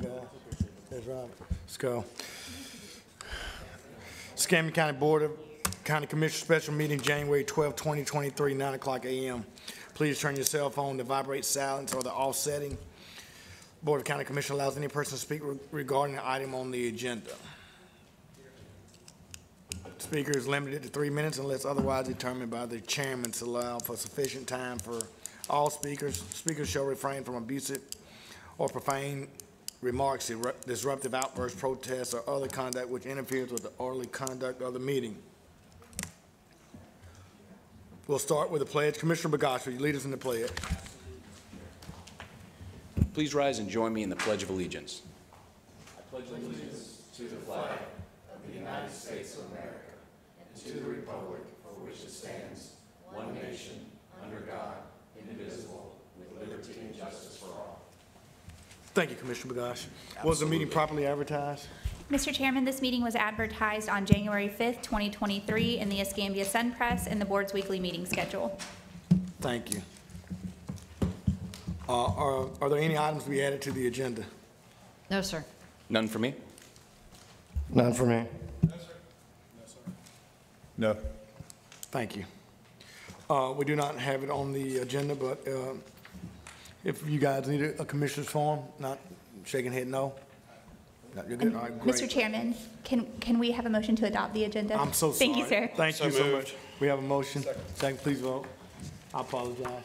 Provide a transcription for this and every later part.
That's right. Let's go. Escambia County Board of County Commissioners Special Meeting, January 12, 2023, 9 o'clock a.m. Please turn your cell phone to vibrate silence or the off setting. Board of County Commissioners allows any person to speak re- regarding the item on the agenda. Speaker is limited to three minutes unless otherwise determined by the chairman to allow for sufficient time for all speakers. Speakers shall refrain from abusive or profane remarks, disruptive outbursts, protests, or other conduct which interferes with the orderly conduct of the meeting. We'll start with the pledge. Commissioner Bergosh, will you lead us in the pledge? Please rise and join me in the Pledge of Allegiance. Thank you, Commissioner Bergosh. Was the meeting properly advertised? Mr. Chairman, this meeting was advertised on January 5th, 2023 in the Escambia Sun Press and the board's weekly meeting schedule. Thank you. Uh, Are are there any items to be added to the agenda? No, sir. None for me? None for me. No. Sir. No, sir. No. Thank you. Uh, We do not have it on the agenda, but uh, if you guys need a a commissioner's form, not shaking head no? No, You're good, all right, great. Mr. Chairman, can, can we have a motion to adopt the agenda? I'm so sorry. Thank you, sir. Thank you so much. We have a motion. Second, please vote. I apologize.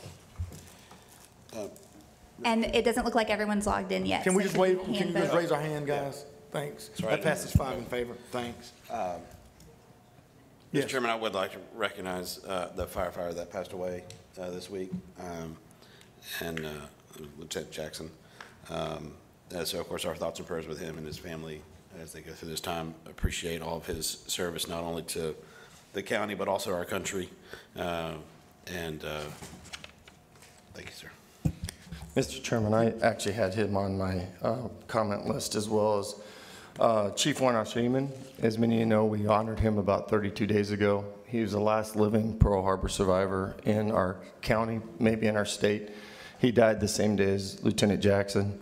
And it doesn't look like everyone's logged in yet. Can we so just could wave, hand can you just vote? raise our hand, guys? Thanks. right. That passes five in favor. Thanks. Mr. Yes. Chairman, I would like to recognize uh, the firefighter that passed away uh, this week, um, and uh, Lieutenant Jackson. Um, uh, So, of course, our thoughts and prayers with him and his family as they go through this time. Appreciate all of his service, not only to the county, but also our country. Uh, And thank you, sir. Mr. Chairman, I actually had him on my uh, comment list as well as uh, Chief Warner Freeman. As many of you know, we honored him about 32 days ago. He was the last living Pearl Harbor survivor in our county, maybe in our state. He died the same day as Lieutenant Jackson.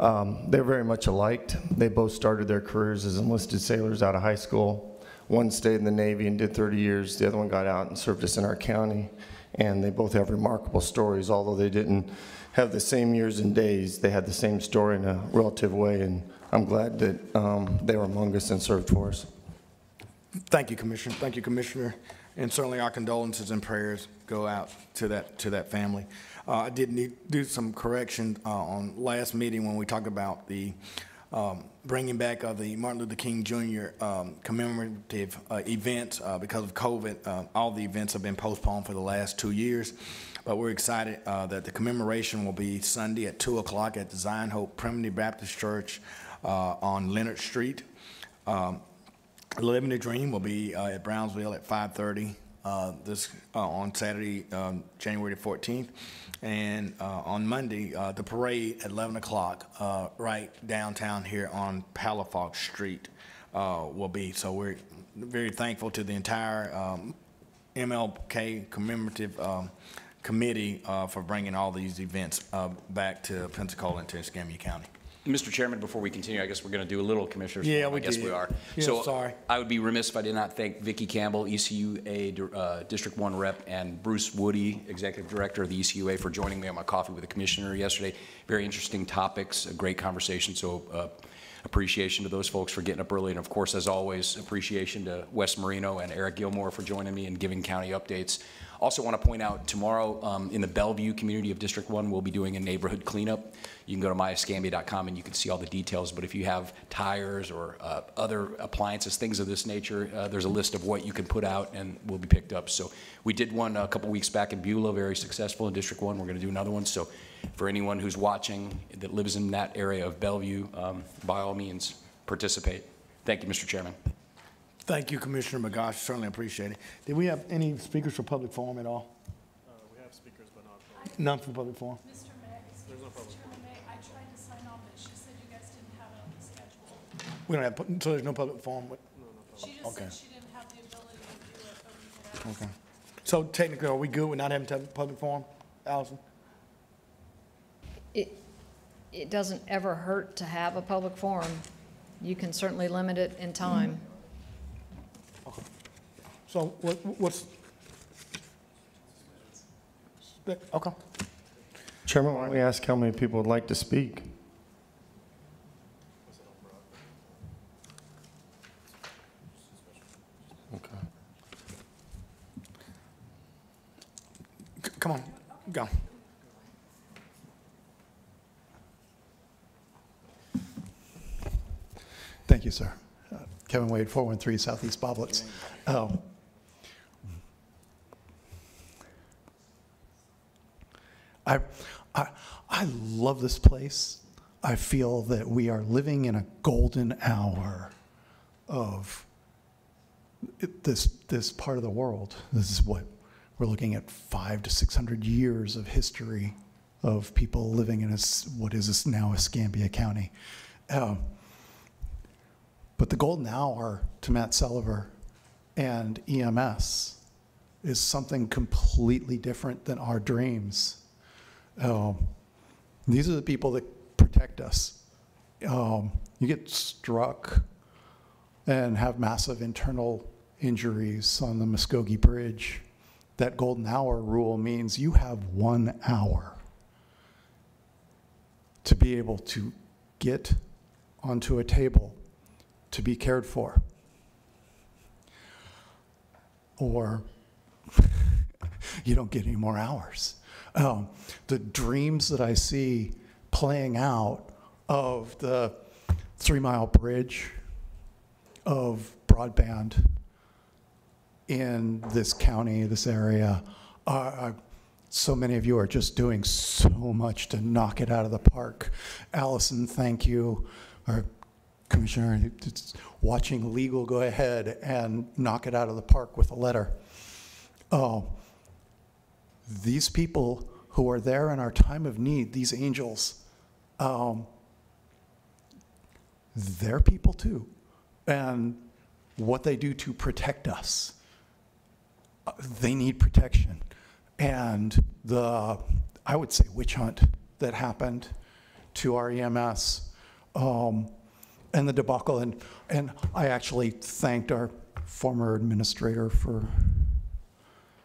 Um, They're very much alike. They both started their careers as enlisted sailors out of high school. One stayed in the Navy and did 30 years. The other one got out and served us in our county. And they both have remarkable stories, although they didn't have the same years and days. They had the same story in a relative way, and I'm glad that um, they were among us and served for us. Thank you, Commissioner. Thank you, Commissioner. And certainly our condolences and prayers go out to that, to that family. Uh, I did need, do some correction, uh, on last meeting when we talked about the, um, bringing back of the Martin Luther King Jr. um, commemorative, uh, events, uh, because of COVID. Uh, all the events have been postponed for the last two years. But we're excited, uh, that the commemoration will be Sunday at two o'clock at the Zion Hope Primitive Baptist Church, on Leonard Street. Um, Living the Dream will be at Brownsville at 5:30 uh, this, on Saturday, um, January 14th. And uh, on Monday, uh, the parade at 11 o'clock, uh, right downtown here on Palafox Street uh, will be. So we're very thankful to the entire um, MLK commemorative um, committee uh, for bringing all these events uh, back to Pensacola and to Escambia County. Mr. Chairman, before we continue, I guess we're going to do a little commissioners. Yeah, forum. we I guess did. we are. Yeah, So sorry. I would be remiss if I did not thank Vicki Campbell, ECUA uh, District 1 Rep, and Bruce Woody, Executive Director of the ECUA, for joining me on my coffee with the commissioner yesterday. Very interesting topics, a great conversation, so uh, appreciation to those folks for getting up early. And of course, as always, appreciation to Wes Moreno and Eric Gilmore for joining me and giving county updates. Also want to point out, tomorrow um, in the Bellevue community of District 1, we'll be doing a neighborhood cleanup. You can go to myescambia.com and you can see all the details, but if you have tires or uh, other appliances, things of this nature, uh, there's a list of what you can put out and will be picked up. So we did one a couple weeks back in Beulah, very successful in District 1. We're going to do another one. So for anyone who's watching that lives in that area of Bellevue, um, by all means, participate. Thank you, Mr. Chairman. Thank you, Commissioner Bergosh, certainly appreciate it. Did we have any speakers for public forum at all? Uh, we have speakers, but not. public. None for public forum? Mr. May, excuse me, Mr. Chairman May, I tried to sign on, but she said you guys didn't have it on the schedule. We don't have, pu- so there's no public forum? but- She just Okay. said she didn't have the ability to do it, but we could ask. Okay. So technically, are we good with not having to have a public forum, Allison? It- it doesn't ever hurt to have a public forum. You can certainly limit it in time. So what, what's? Okay. Chairman, why don't we ask how many people would like to speak? Okay. Come on, go. Thank you, sir. Uh, Kevin Wade, 413 Southeast Boblets. Um, I, I, I love this place. I feel that we are living in a golden hour of this, this part of the world. This is what, we're looking at five to 600 years of history of people living in a what is now Escambia County. Um, but the golden hour to Matt Sullivan and EMS is something completely different than our dreams. Um, these are the people that protect us. Um, you get struck and have massive internal injuries on the Muskogee Bridge. That golden hour rule means you have one hour to be able to get onto a table to be cared for. Or you don't get any more hours. Um, the dreams that I see playing out of the Three Mile Bridge, of broadband in this county, this area, are, are so many of you are just doing so much to knock it out of the park. Allison, thank you. Our commissioner, it's watching legal go ahead and knock it out of the park with a letter. Oh, these people who are there in our time of need, these angels, um, they're people too. And what they do to protect us, uh, they need protection. And the, I would say, witch hunt that happened to our EMS um, and the debacle. And, and I actually thanked our former administrator for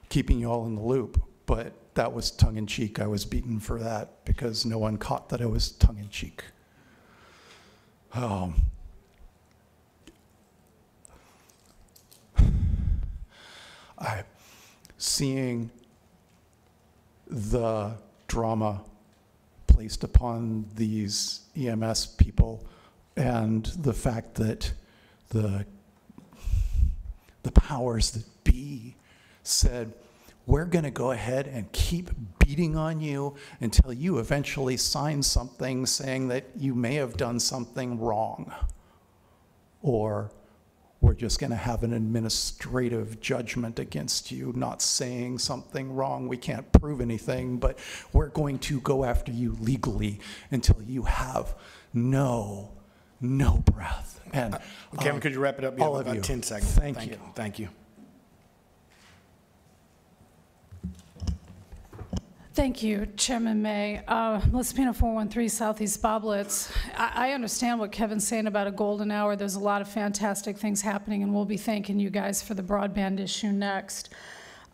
keeping you all in the loop, but that was tongue in cheek. I was beaten for that because no one caught that I was tongue in cheek. Um, I, seeing the drama placed upon these EMS people and the fact that the, the powers that be said, we're going to go ahead and keep beating on you until you eventually sign something saying that you may have done something wrong. Or we're just going to have an administrative judgment against you, not saying something wrong. We can't prove anything, but we're going to go after you legally until you have no, no breath. And Kevin, um, could you wrap it up? You all of about you. 10 seconds. Thank you. Thank you. Thank you, Chairman May. Uh, Lispina 413 Southeast Boblets. I I understand what Kevin's saying about a golden hour. There's a lot of fantastic things happening, and we'll be thanking you guys for the broadband issue next.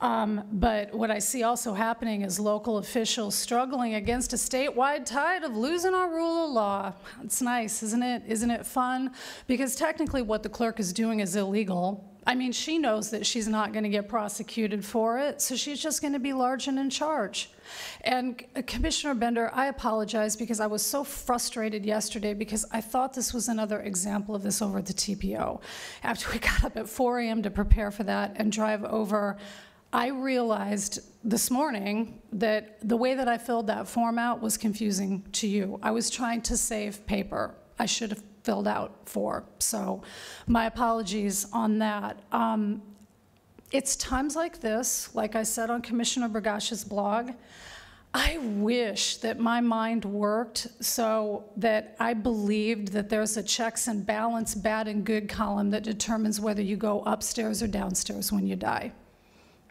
Um, But what I see also happening is local officials struggling against a statewide tide of losing our rule of law. It's nice, isn't it? Isn't it fun? Because technically, what the clerk is doing is illegal. I mean, she knows that she's not going to get prosecuted for it, so she's just going to be large and in charge. And uh, Commissioner Bender, I apologize because I was so frustrated yesterday because I thought this was another example of this over at the TPO. After we got up at 4 a.m. to prepare for that and drive over, I realized this morning that the way that I filled that form out was confusing to you. I was trying to save paper. I should have filled out four. So my apologies on that. Um, it's times like this, like I said on Commissioner Bergosh's blog, I wish that my mind worked so that I believed that there's a checks and balance, bad and good column that determines whether you go upstairs or downstairs when you die.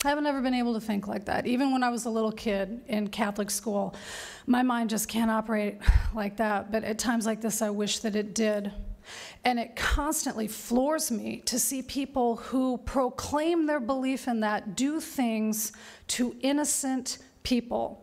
I haven't ever been able to think like that. Even when I was a little kid in Catholic school, my mind just can't operate like that. But at times like this, I wish that it did. And it constantly floors me to see people who proclaim their belief in that do things to innocent people.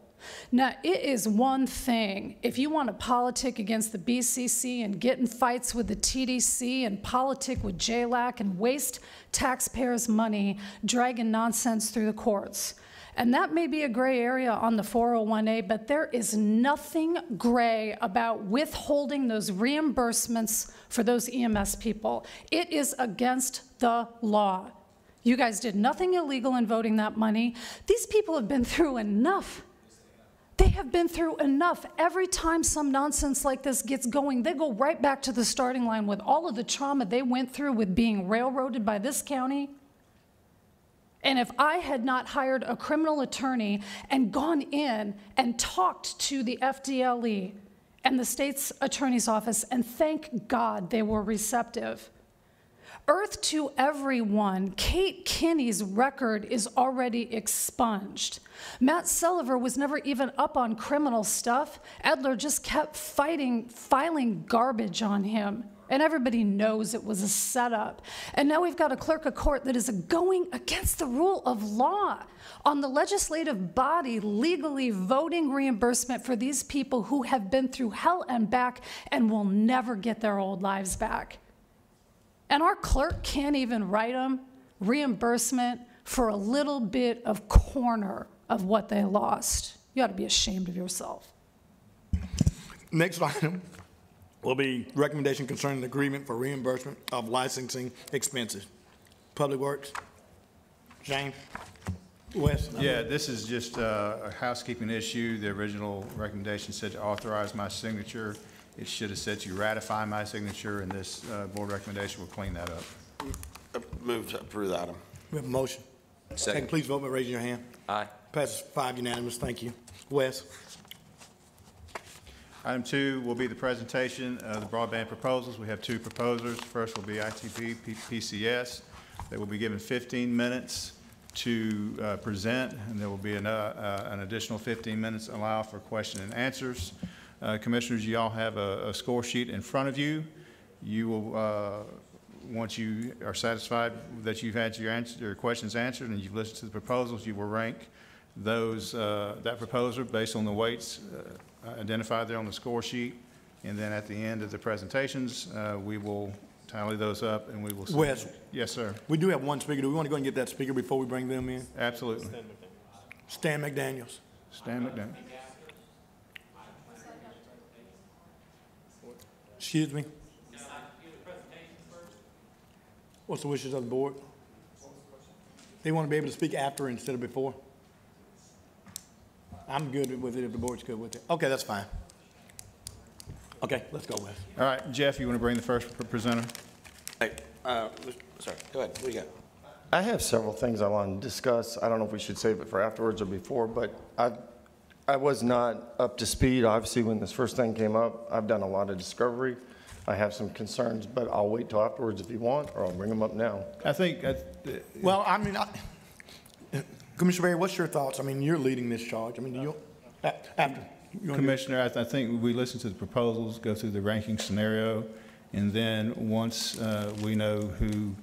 Now, it is one thing if you want to politic against the BCC and get in fights with the TDC and politic with JLAC and waste taxpayers' money dragging nonsense through the courts. And that may be a gray area on the 401A, but there is nothing gray about withholding those reimbursements for those EMS people. It is against the law. You guys did nothing illegal in voting that money. These people have been through enough. They have been through enough. Every time some nonsense like this gets going, they go right back to the starting line with all of the trauma they went through with being railroaded by this county. And if I had not hired a criminal attorney and gone in and talked to the FDLE and the state's attorney's office, and thank God they were receptive. Earth to everyone, Kate Kinney's record is already expunged. Matt Sullivan was never even up on criminal stuff. Edler just kept fighting, filing garbage on him. And everybody knows it was a setup. And now we've got a clerk of court that is going against the rule of law on the legislative body legally voting reimbursement for these people who have been through hell and back and will never get their old lives back. And our clerk can't even write them reimbursement for a little bit of corner of what they lost. You ought to be ashamed of yourself. Next item will be recommendation concerning the agreement for reimbursement of licensing expenses. Public Works. James? Wes? Yeah, this is just uh, a housekeeping issue. The original recommendation said to authorize my signature. It should have said to ratify my signature, and this uh, board recommendation will clean that up. Uh, Move to approve the item. We have a motion. Second. Please vote by raising your hand. Aye. Passes five unanimous. Thank you. Wes? Item two will be the presentation of the broadband proposals. We have two proposers. First will be IBT P- PCS. They will be given 15 minutes to uh, present, and there will be an uh, uh, an additional 15 minutes allowed for question and answers. Uh, Commissioners, you all have a a score sheet in front of you. You will, uh, once you are satisfied that you've had your answer, your questions answered and you've listened to the proposals, you will rank those, uh, that proposer based on the weights identified there on the score sheet. And then at the end of the presentations, uh, we will tally those up and we will. send- Wes? Yes, sir. We do have one speaker. Do we want to go and get that speaker before we bring them in? Absolutely. Stan McDaniels. Stan McDaniel. Excuse me? What's the wishes of the board? They want to be able to speak after instead of before? I'm good with it if the board's good with it. Okay, that's fine. Okay, let's go, Wes. All right, Jeff, you want to bring the first pre- presenter? Hey, uh, sorry, go ahead. What do you got? I have several things I want to discuss. I don't know if we should save it for afterwards or before, but I, I was not up to speed, obviously, when this first thing came up. I've done a lot of discovery. I have some concerns, but I'll wait till afterwards if you want, or I'll bring them up now. I think, uh, Well, I mean, I- Commissioner Barry, what's your thoughts? I mean, you're leading this charge. I mean, you, a- after. you Commissioner, I, th- I think we listen to the proposals, go through the ranking scenario, and then once uh, we know who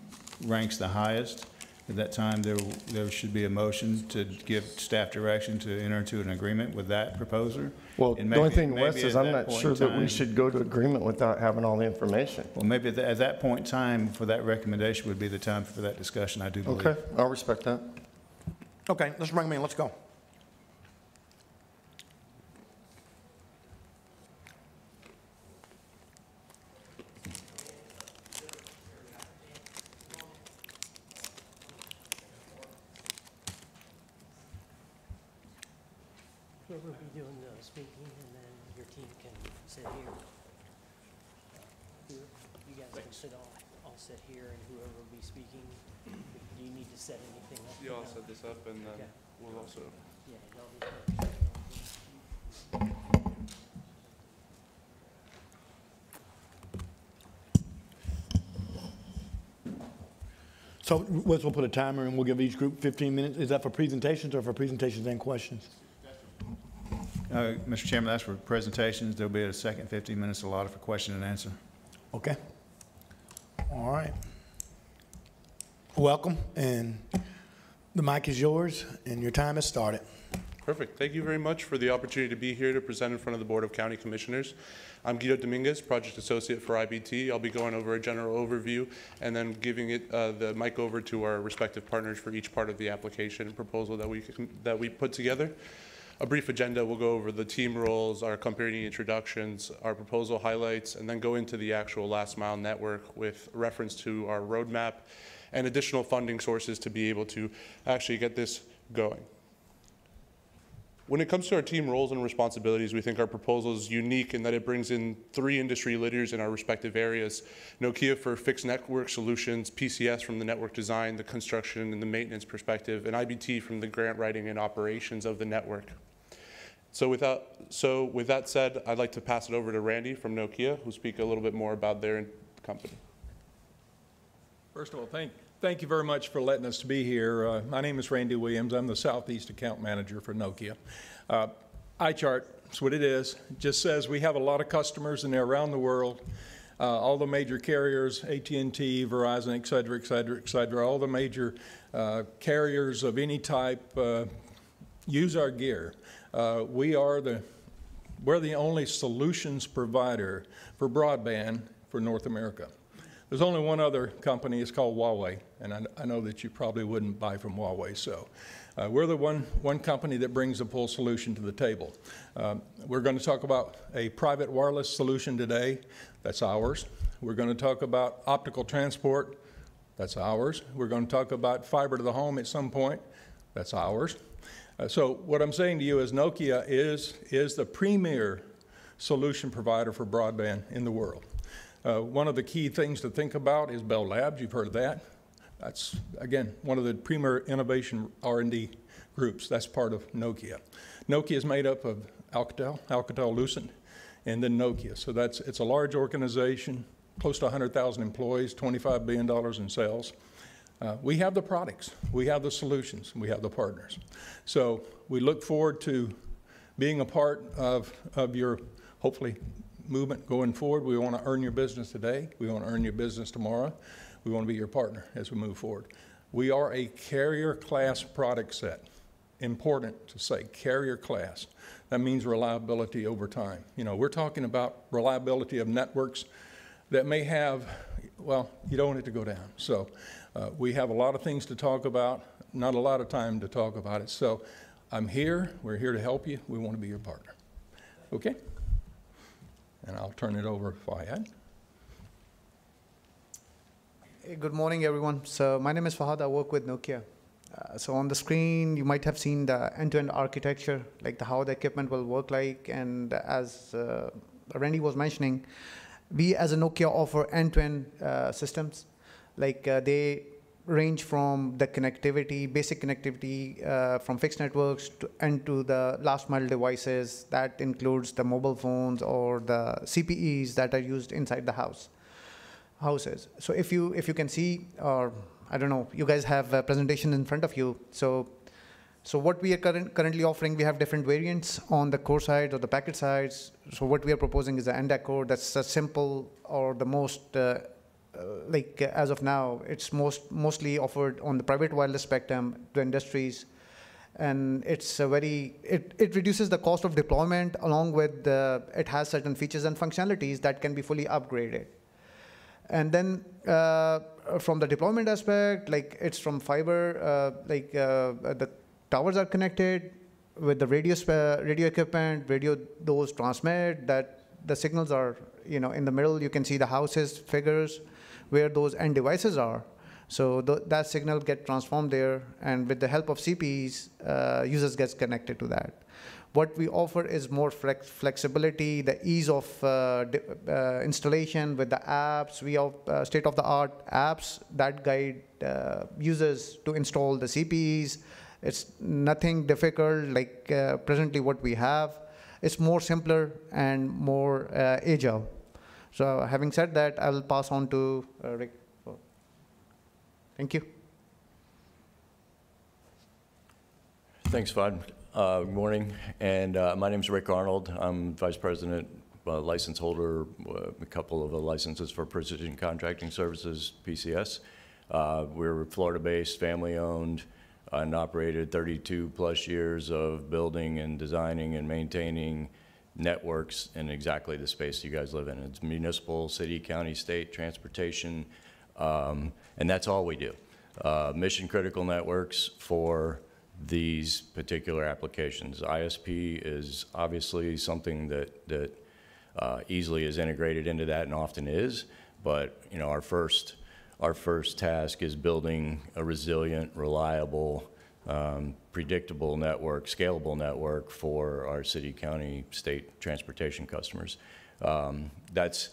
ranks the highest, at that time, there, there should be a motion to give staff direction to enter into an agreement with that proposer. Well, And the only maybe- thing, Wes, maybe is I'm not sure in that we should go to agreement without having all the information. Well, maybe at tha- at that point in time, for that recommendation would be the time for that discussion, I do believe. Okay, I'll respect that. Okay, let's bring them in. Let's go. Whoever will be doing the speaking, and then your team can sit here. Who- You guys can sit all, all sit here, and whoever will be speaking, do you need to set anything up? You all set this up and then Okay. we'll also Yeah, y'all need to- So we'll put a timer and we'll give each group 15 minutes. Is that for presentations or for presentations and questions? Uh, Mr. Chairman, that's for presentations. There'll be a second 15 minutes allotted for question and answer. Okay. All right. Welcome, and the mic is yours, and your time has started. Perfect. Thank you very much for the opportunity to be here to present in front of the Board of County Commissioners. I'm Guido Dominguez, Project Associate for IBT. I'll be going over a general overview and then giving it, uh, the mic over to our respective partners for each part of the application and proposal that we, that we put together. A brief agenda, we'll go over the team roles, our company introductions, our proposal highlights, and then go into the actual last mile network with reference to our roadmap and additional funding sources to be able to actually get this going. When it comes to our team roles and responsibilities, we think our proposal is unique in that it brings in three industry leaders in our respective areas. Nokia for fixed network solutions, PCS from the network design, the construction, and the maintenance perspective, and IBT from the grant writing and operations of the network. So without, so with that said, I'd like to pass it over to Randy from Nokia, who'll speak a little bit more about their company. First of all, thank, thank you very much for letting us be here. Uh, my name is Randy Williams. I'm the Southeast Account Manager for Nokia. Uh, iChart, that's what it is. It just says we have a lot of customers and they're around the world. Uh, all the major carriers, AT&T, Verizon, et cetera, et cetera, et cetera, all the major uh, carriers of any type uh, use our gear. Uh, we are the, we're the only solutions provider for broadband for North America. There's only one other company, it's called Huawei, and I, I know that you probably wouldn't buy from Huawei, so uh, we're the one, one company that brings a full solution to the table. Um, we're going to talk about a private wireless solution today, that's ours. We're going to talk about optical transport, that's ours. We're going to talk about fiber to the home at some point, that's ours. Uh, so what I'm saying to you is Nokia is, is the premier solution provider for broadband in the world. Uh, one of the key things to think about is Bell Labs. You've heard of that. That's, again, one of the premier innovation R&D groups. That's part of Nokia. Nokia is made up of Alcatel, Alcatel-Lucent, and then Nokia. So that's, it's a large organization, close to 100,000 employees, $25 billion in sales. Uh, we have the products, we have the solutions, we have the partners. So we look forward to being a part of, of your, hopefully, movement going forward. We want to earn your business today. We want to earn your business tomorrow. We want to be your partner as we move forward. We are a carrier class product set. Important to say, carrier class. That means reliability over time. You know, we're talking about reliability of networks that may have, well, you don't want it to go down. So uh, we have a lot of things to talk about, not a lot of time to talk about it. So I'm here. We're here to help you. We want to be your partner. Okay? And I'll turn it over to Fahad. Hey, good morning, everyone. So my name is Fahad. I work with Nokia. Uh, so on the screen, you might have seen the end-to-end architecture, like the, how the equipment will work like. And as uh, Randy was mentioning, we as a Nokia offer end-to-end uh, systems. Like uh, they range from the connectivity, basic connectivity uh, from fixed networks to, and to the last mile devices. That includes the mobile phones or the CPEs that are used inside the house houses. So if you if you can see, or I don't know, you guys have a presentation in front of you. So so what we are current, currently offering, we have different variants on the core side or the packet sides. So what we are proposing is the NDAC core. That's a simple or the most uh, like uh, as of now, it's most mostly offered on the private wireless spectrum to industries, and it's a very it, it reduces the cost of deployment along with the, it has certain features and functionalities that can be fully upgraded. And then uh, from the deployment aspect, like it's from fiber, uh, like uh, the towers are connected with the radio radio equipment, radio those transmit that the signals are you know in the middle. You can see the houses figures where those end devices are. So th that signal get transformed there, and with the help of CPEs, uh, users gets connected to that. What we offer is more flex flexibility, the ease of uh, uh, installation with the apps. We have uh, state-of-the-art apps that guide uh, users to install the CPEs. It's nothing difficult like uh, presently what we have. It's more simpler and more agile. So having said that, I'll pass on to uh, Rick. Thank you. Thanks, Vod. Uh, good morning, and uh, my name is Rick Arnold. I'm vice president, uh, license holder, uh, a couple of licenses for Precision Contracting Services, PCS. Uh, we're Florida-based, family-owned, and operated 32 plus years of building and designing and maintaining networks in exactly the space you guys live in. It's municipal, city, county, state, transportation, um, and that's all we do. Uh, Mission-critical networks for these particular applications. ISP is obviously something that, that uh, easily is integrated into that and often is, but, you know, our first, our first task is building a resilient, reliable, um, predictable network, scalable network for our city, county, state transportation customers. Um, That's,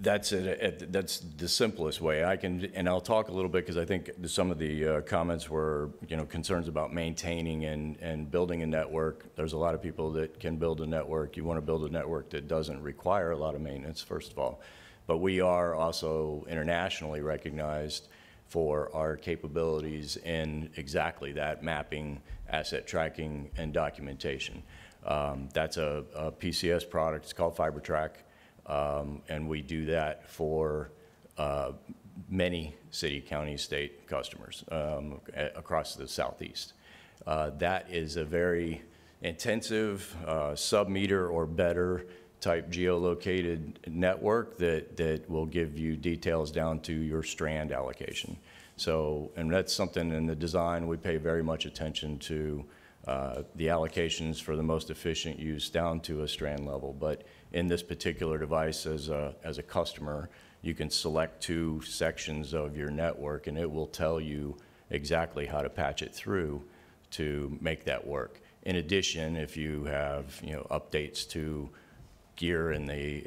that's it, it- that's the simplest way. I can, and I'll talk a little bit, because I think some of the uh, comments were, you know, concerns about maintaining and, and building a network. There's a lot of people that can build a network. You want to build a network that doesn't require a lot of maintenance, first of all. But we are also internationally recognized for our capabilities in exactly that, mapping, asset tracking, and documentation. Um, That's a a PCS product, it's called FiberTrack. Um, And we do that for uh, many city, county, state customers um, across the southeast. Uh, That is a very intensive, uh, sub-meter or better type geolocated network that, that will give you details down to your strand allocation. So, and that's something in the design, we pay very much attention to uh, the allocations for the most efficient use down to a strand level. But in this particular device, as a, as a customer, you can select two sections of your network, and it will tell you exactly how to patch it through to make that work. In addition, if you have, you know, updates to gear in the,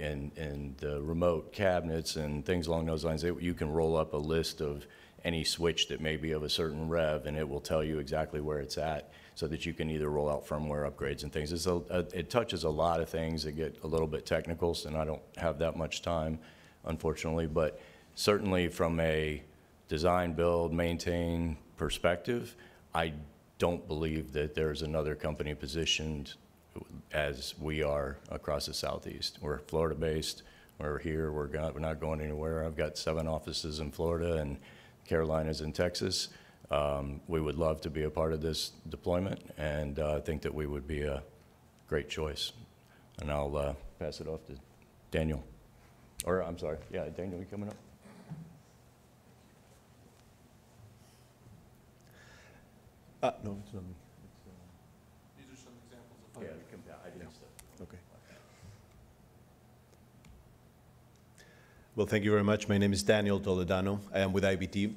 the remote cabinets and things along those lines, it- you can roll up a list of any switch that may be of a certain rev, and it will tell you exactly where it's at, so that you can either roll out firmware upgrades and things. A, a- it touches a lot of things that get a little bit technical, and I don't have that much time, unfortunately, but certainly from a design, build, maintain perspective, I don't believe that there's another company positioned as we are across the southeast. We're Florida-based, we're here, we're not, we're not going anywhere. I've got seven offices in Florida and Carolinas and Texas. Um, We would love to be a part of this deployment, and uh, I think that we would be a great choice. And I'll uh, pass it off to Daniel. Or, I'm sorry, yeah, Daniel, you coming up? Uh, no, it's not me. These are some examples of. Yeah, I didn't Okay. Well, thank you very much. My name is Daniel Toledano. I am with IBT,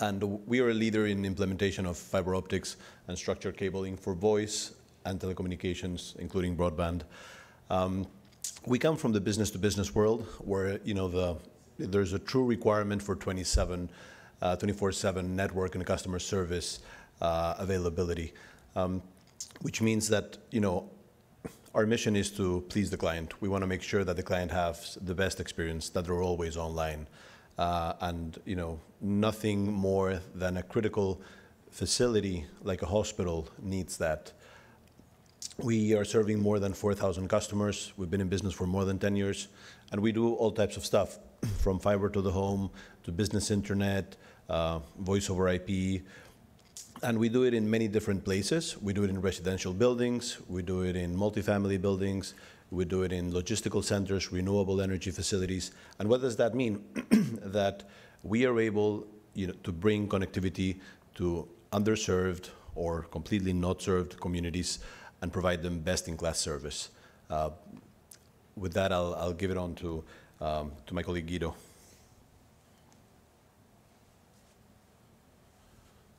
and we are a leader in implementation of fiber optics and structured cabling for voice and telecommunications, including broadband. Um, we come from the business-to-business world, where you know the there's a true requirement for 27, uh, 24/7 network and customer service uh, availability, um, which means that you know our mission is to please the client. We want to make sure that the client has the best experience, that they're always online, uh, and you know nothing more than a critical facility like a hospital needs that. We are serving more than 4,000 customers. We've been in business for more than 10 years, and we do all types of stuff, from fiber to the home to business internet, uh, voice over IP, and we do it in many different places. We do it in residential buildings, we do it in multifamily buildings, we do it in logistical centers, renewable energy facilities. And what does that mean? that we are able you know, to bring connectivity to underserved or completely not served communities and provide them best-in-class service. Uh, with that, I'll, I'll give it on to, um, to my colleague Guido.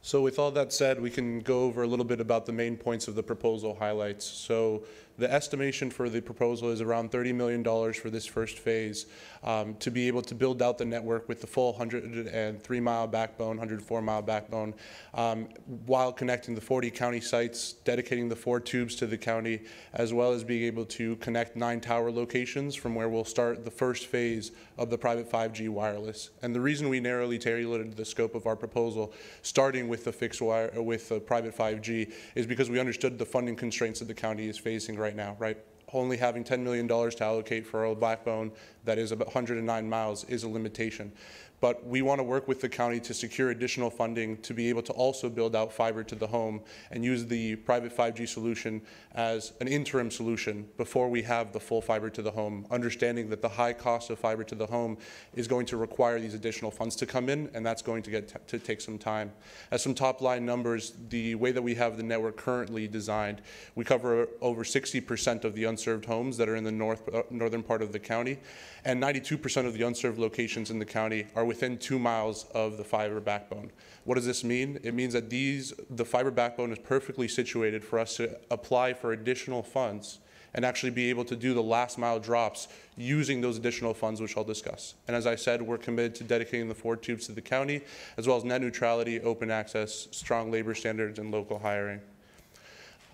So with all that said, we can go over a little bit about the main points of the proposal highlights. So The estimation for the proposal is around $30 million for this first phase um, to be able to build out the network with the full 103-mile backbone, 104-mile backbone, um, while connecting the 40 county sites, dedicating the four tubes to the county, as well as being able to connect nine tower locations from where we'll start the first phase of the private 5G wireless. And the reason we narrowly tailored the scope of our proposal, starting with the fixed wire, with the private 5G, is because we understood the funding constraints that the county is facing right now, right? Only having $10 million to allocate for a backbone that is about 109 miles is a limitation. But we want to work with the county to secure additional funding to be able to also build out fiber to the home and use the private 5G solution as an interim solution before we have the full fiber to the home, understanding that the high cost of fiber to the home is going to require these additional funds to come in, and that's going to get to take some time. As some top line numbers, the way that we have the network currently designed, we cover over 60% of the unserved homes that are in the north, uh, northern part of the county, and 92% of the unserved locations in the county are within two miles of the fiber backbone. What does this mean? It means that these, the fiber backbone is perfectly situated for us to apply for additional funds and actually be able to do the last mile drops using those additional funds, which I'll discuss. And as I said, we're committed to dedicating the four tubes to the county, as well as net neutrality, open access, strong labor standards, and local hiring.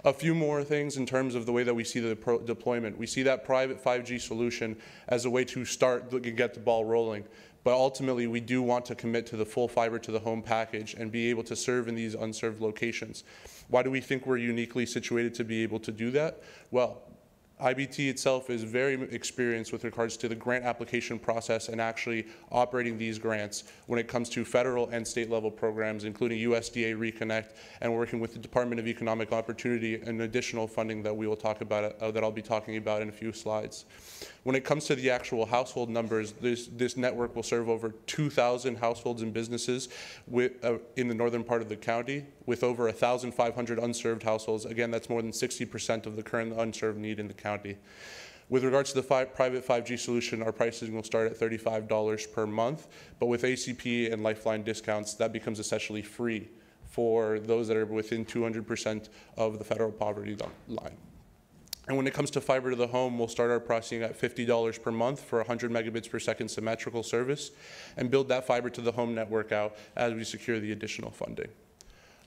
A few more things in terms of the way that we see the deployment. We see that private 5G solution as a way to start and get the ball rolling. But ultimately, we do want to commit to the full fiber to the home package and be able to serve in these unserved locations. Why do we think we're uniquely situated to be able to do that? Well, IBT itself is very experienced with regards to the grant application process and actually operating these grants when it comes to federal and state level programs, including USDA Reconnect and working with the Department of Economic Opportunity and additional funding that we will talk about, uh, that I'll be talking about in a few slides. When it comes to the actual household numbers, this, this network will serve over 2,000 households and businesses with, uh, in the northern part of the county with over 1,500 unserved households. Again, that's more than 60% of the current unserved need in the county. With regards to the five, private 5G solution, our pricing will start at $35 per month, but with ACP and Lifeline discounts, that becomes essentially free for those that are within 200% of the federal poverty line. And when it comes to fiber to the home, we'll start our pricing at $50 per month for 100 megabits per second symmetrical service and build that fiber to the home network out as we secure the additional funding.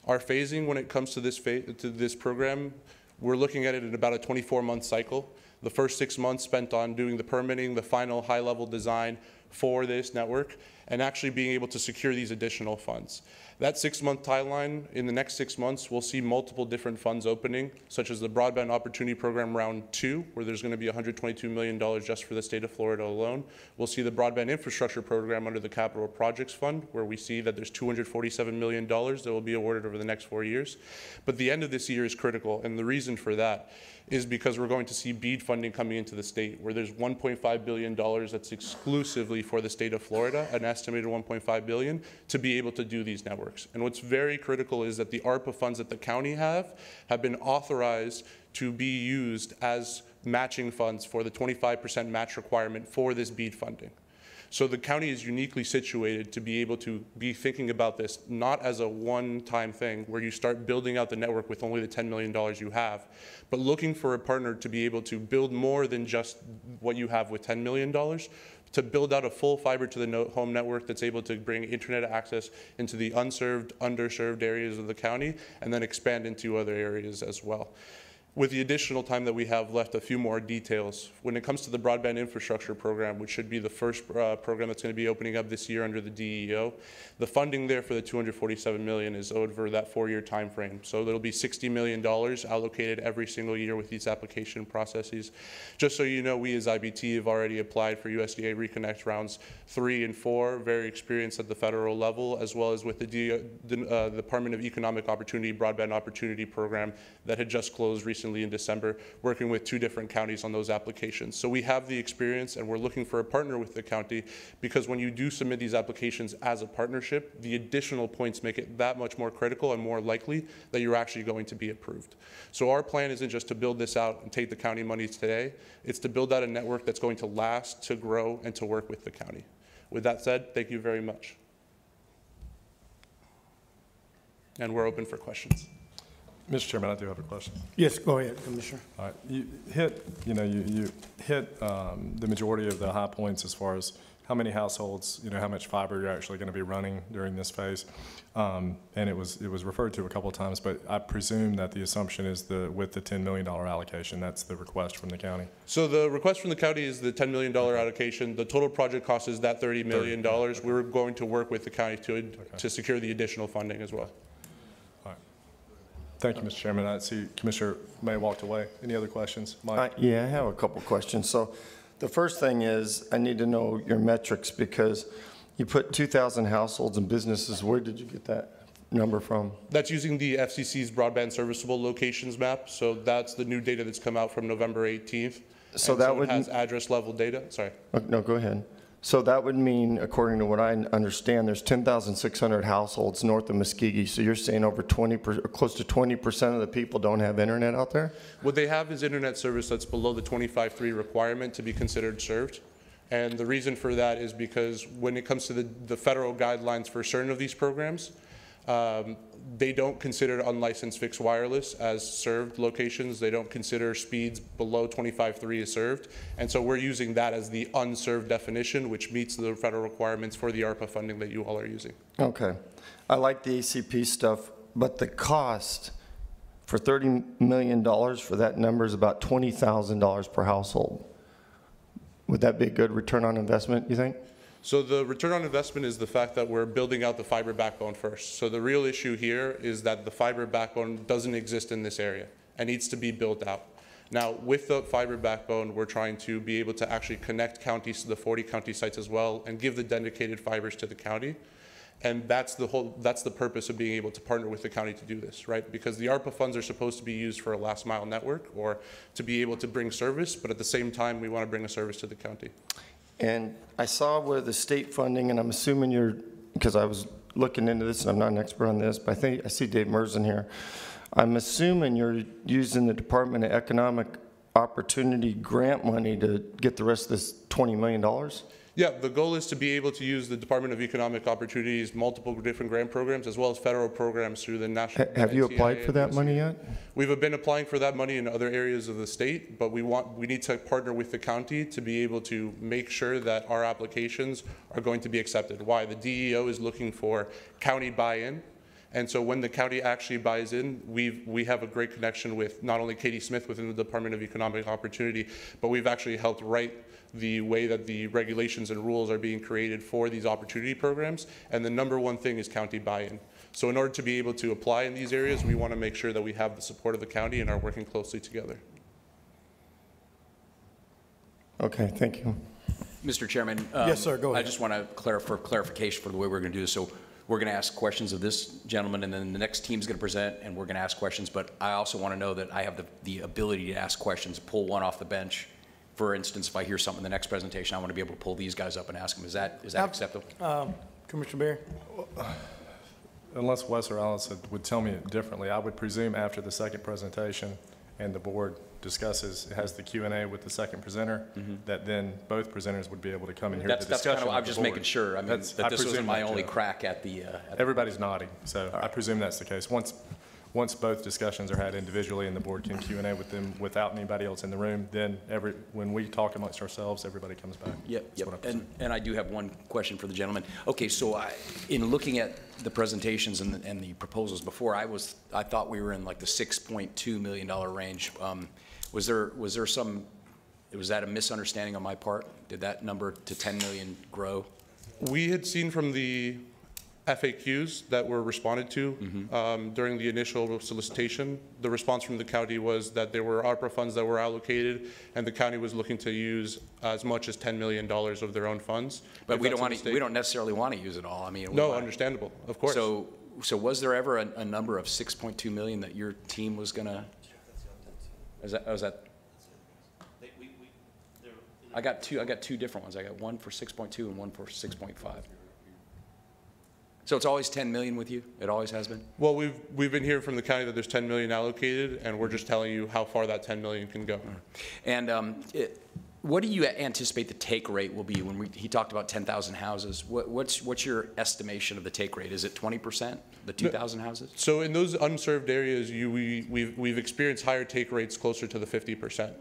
Our phasing when it comes to this, to this program, we're looking at it in about a 24-month cycle. The first six months spent on doing the permitting, the final high-level design for this network, and actually being able to secure these additional funds. That six-month timeline, in the next six months, we'll see multiple different funds opening, such as the Broadband Opportunity Program Round 2, where there's going to be $122 million just for the state of Florida alone. We'll see the Broadband Infrastructure Program under the Capital Projects Fund, where we see that there's $247 million that will be awarded over the next four years. But the end of this year is critical, and the reason for that is because we're going to see BEAD funding coming into the state, where there's $1.5 billion that's exclusively for the state of Florida, an estimated 1.5 billion, to be able to do these networks. And what's very critical is that the ARPA funds that the county have have been authorized to be used as matching funds for the 25% match requirement for this BEAD funding. So the county is uniquely situated to be able to be thinking about this not as a one-time thing where you start building out the network with only the $10 million you have, but looking for a partner to be able to build more than just what you have with $10 million, to build out a full fiber to the home network that's able to bring internet access into the unserved, underserved areas of the county, and then expand into other areas as well. With the additional time that we have left, a few more details. When it comes to the broadband infrastructure program, which should be the first uh, program that's going to be opening up this year under the DEO, the funding there for the 247 million is over that four-year time frame. So there'll be 60 million dollars allocated every single year with these application processes. Just so you know, we as IBT have already applied for USDA Reconnect rounds three and four, very experienced at the federal level, as well as with the, D the uh, Department of Economic Opportunity Broadband Opportunity Program that had just closed recently recently in December, working with two different counties on those applications. So we have the experience and we're looking for a partner with the county because when you do submit these applications as a partnership, the additional points make it that much more critical and more likely that you're actually going to be approved. So our plan isn't just to build this out and take the county money today, it's to build out a network that's going to last, to grow, and to work with the county. With that said, thank you very much. And we're open for questions. Mr. Chairman, I do have a question. Yes, go ahead, Commissioner. All right, you hit, you know, you, you hit um, the majority of the high points as far as how many households, you know, how much fiber you're actually going to be running during this phase. Um, And it was, it was referred to a couple of times, but I presume that the assumption is the, with the $10 million allocation, that's the request from the county. So the request from the county is the $10 million allocation. The total project cost is that $30 million. We're going to work with the county to, to secure the additional funding as well. Thank you, Mr. Chairman. I see Commissioner May walked away. Any other questions? Mike? I- Yeah, I have a couple questions. So the first thing is, I need to know your metrics because you put 2,000 households and businesses. Where did you get that number from? That's using the FCC's broadband serviceable locations map. So that's the new data that's come out from November 18th. So And that it would- has address level data. Sorry. Oh, No, go ahead. So that would mean, according to what I understand, there's 10,600 households north of Muscogee. So you're saying over 20, per- close to 20% of the people don't have internet out there? What they have is internet service that's below the 25.3 requirement to be considered served. And the reason for that is because when it comes to the, the federal guidelines for certain of these programs, um, they don't consider unlicensed fixed wireless as served locations. They don't consider speeds below 25.3 as served. And so we're using that as the unserved definition, which meets the federal requirements for the ARPA funding that you all are using. Okay. I like the ACP stuff, but the cost for $30 million for that number is about $20,000 per household. Would that be a good return on investment, you think? So the return on investment is the fact that we're building out the fiber backbone first. So the real issue here is that the fiber backbone doesn't exist in this area and needs to be built out. Now, with the fiber backbone, we're trying to be able to actually connect counties to the 40 county sites as well and give the dedicated fibers to the county. And that's the whole, that's the purpose of being able to partner with the county to do this, right? Because the ARPA funds are supposed to be used for a last mile network or to be able to bring service, but at the same time, we want to bring a service to the county. And I saw where the state funding, and I'm assuming you're, because I was looking into this, and I'm not an expert on this, but I think, I see Dave Merzen here. I'm assuming you're using the Department of Economic Opportunity grant money to get the rest of this $20 million? Yeah, the goal is to be able to use the Department of Economic Opportunities, multiple different grant programs, as well as federal programs through the national. Ha- Have you applied for that money yet? We've been applying for that money in other areas of the state, but we want, we need to partner with the county to be able to make sure that our applications are going to be accepted. Why? The DEO is looking for county buy-in. And so when the county actually buys in, we we have a great connection with not only Katie Smith within the Department of Economic Opportunity, but we've actually helped write the way that the regulations and rules are being created for these opportunity programs. And the number one thing is county buy-in. So in order to be able to apply in these areas, we want to make sure that we have the support of the county and are working closely together. Okay, thank you. Mr. Chairman? um, Yes, sir, go ahead. I just want to clarify, for clarification for the way we're going to do this. So we're going to ask questions of this gentleman, and then the next team's going to present, and we're going to ask questions. But I also want to know that I have the, the ability to ask questions, pull one off the bench. For instance, if I hear something in the next presentation, I want to be able to pull these guys up and ask them. Is that, is that Ab- acceptable? Um, Commissioner Barry? Unless Wes or Alice would- would tell me it differently, I would presume after the second presentation and the board discusses, has the Q and A with the second presenter, that then both presenters would be able to come in here Mm-hmm. That's, discussion kind of, I'm the just board. making sure. I mean, That's- that this presume wasn't my that, only crack at the, uh, at Everybody's nodding, so I presume that's the case. Once, once both discussions are had individually and the board can Q and A with them without anybody else in the room, then every, when we talk amongst ourselves, everybody comes back. Yep, That's yep. what I presume. And, and I do have one question for the gentleman. Okay, so I, in looking at the presentations and, the- and the proposals before, I was, I thought we were in like the six point two million dollar range. Um, Was there, was there some, was that a misunderstanding on my part? Did that number to ten million grow? We had seen from the FAQs that were responded to Mm-hmm. um, during the initial solicitation, the response from the county was that there were ARPA funds that were allocated, and the county was looking to use as much as $10 million of their own funds. But we don't want to, we don't necessarily want to use it all. I mean. No, understandable, of course. So, so was there ever a, a number of six point two million that your team was gonna? Is that, was that? I got two, I got two different ones. I got one for six point two and one for six point five. So it's always ten million with you? It always has been? Well, we've, we've been hearing from the county that there's 10 million allocated, and we're just telling you how far that 10 million can go. And um, it- What do you anticipate the take rate will be when we, he talked about 10,000 houses? What, what's, what's your estimation of the take rate? Is it 20%, the 2,000 houses? So in those unserved areas, you, we, we've, we've experienced higher take rates closer to the 50%.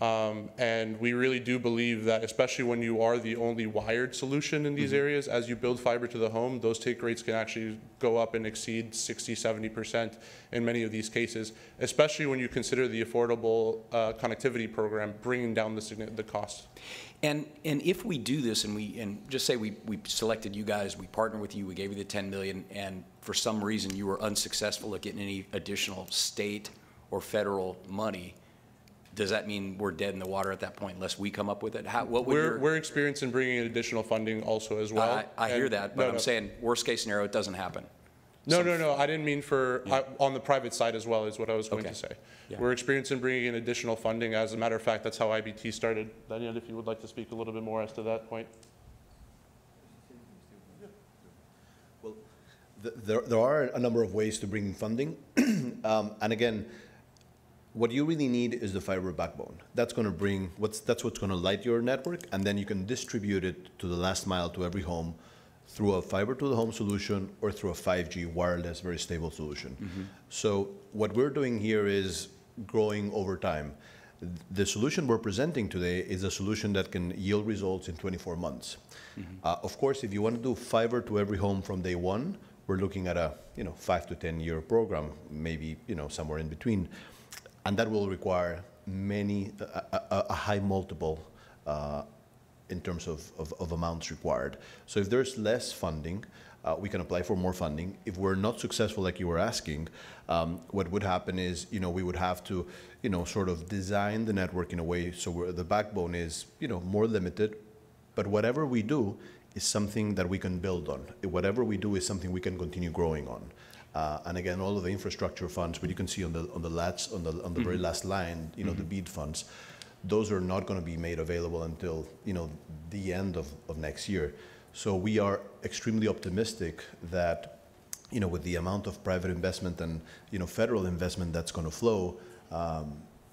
Um, and we really do believe that, especially when you are the only wired solution in these areas, as you build fiber to the home, those take rates can actually go up and exceed 60, 70% in many of these cases, especially when you consider the affordable uh, connectivity program bringing down the, the cost. And, and if we do this and we, and just say we, we selected you guys, we partnered with you, we gave you the 10 million, and for some reason you were unsuccessful at getting any additional state or federal money, does that mean we're dead in the water at that point unless we come up with it? How, what would We're, your? we're experiencing bringing in additional funding also as well. I, I hear And- that, no, but I'm no. saying, worst case scenario, it doesn't happen. No, Some- no, no, I didn't mean for, I- on the private side as well, is what I was going Okay. to say. Yeah. We're experiencing bringing in additional funding. As a matter of fact, that's how IBT started. Daniel, if you would like to speak a little bit more as to that point. Th- There, there are a number of ways to bring in funding. Um, and again, what you really need is the fiber backbone. That's going to bring, what's, that's what's going to light your network, and then you can distribute it to the last mile to every home through a fiber to the home solution or through a 5G wireless, very stable solution. So what we're doing here is growing over time. The solution we're presenting today is a solution that can yield results in 24 months. Uh, of course, if you want to do fiber to every home from day one, we're looking at a you know five to 10 year program, maybe you know somewhere in between, and that will require many a, a, a high multiple uh, in terms of, of, of amounts required. So if there's less funding, uh, we can apply for more funding. If we're not successful, like you were asking, um, what would happen is, you know, we would have to, you know, sort of design the network in a way so where the backbone is, you know, more limited. But whatever we do is something that we can build on. Whatever we do is something we can continue growing on. Uh, and again, all of the infrastructure funds, but you can see on the on the last on the on the very Mhm. last line, you know, the BEAD funds, those are not going to be made available until you know the end of, of next year. So we are extremely optimistic that you know with the amount of private investment and you know federal investment that's going to flow, um,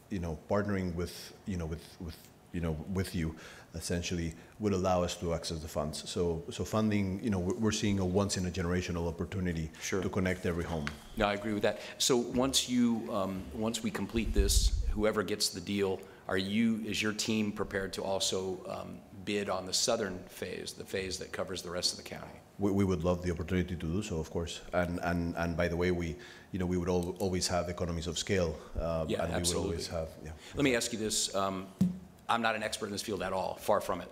you know partnering with you know with with you know with you essentially would allow us to access the funds. So so funding you know we're seeing a once in a generational opportunity to connect every home. No, I agree with that. So once you, um, once we complete this, whoever gets the deal, are you, is your team prepared to also um, bid on the southern phase, the phase that covers the rest of the county? We, we would love the opportunity to do so, of course. And, and, and by the way, we, you know, we would al- always have economies of scale. uh, Yeah, and we would absolutely. always have, yeah. Let me ask you this. um, I'm not an expert in this field at all, far from it.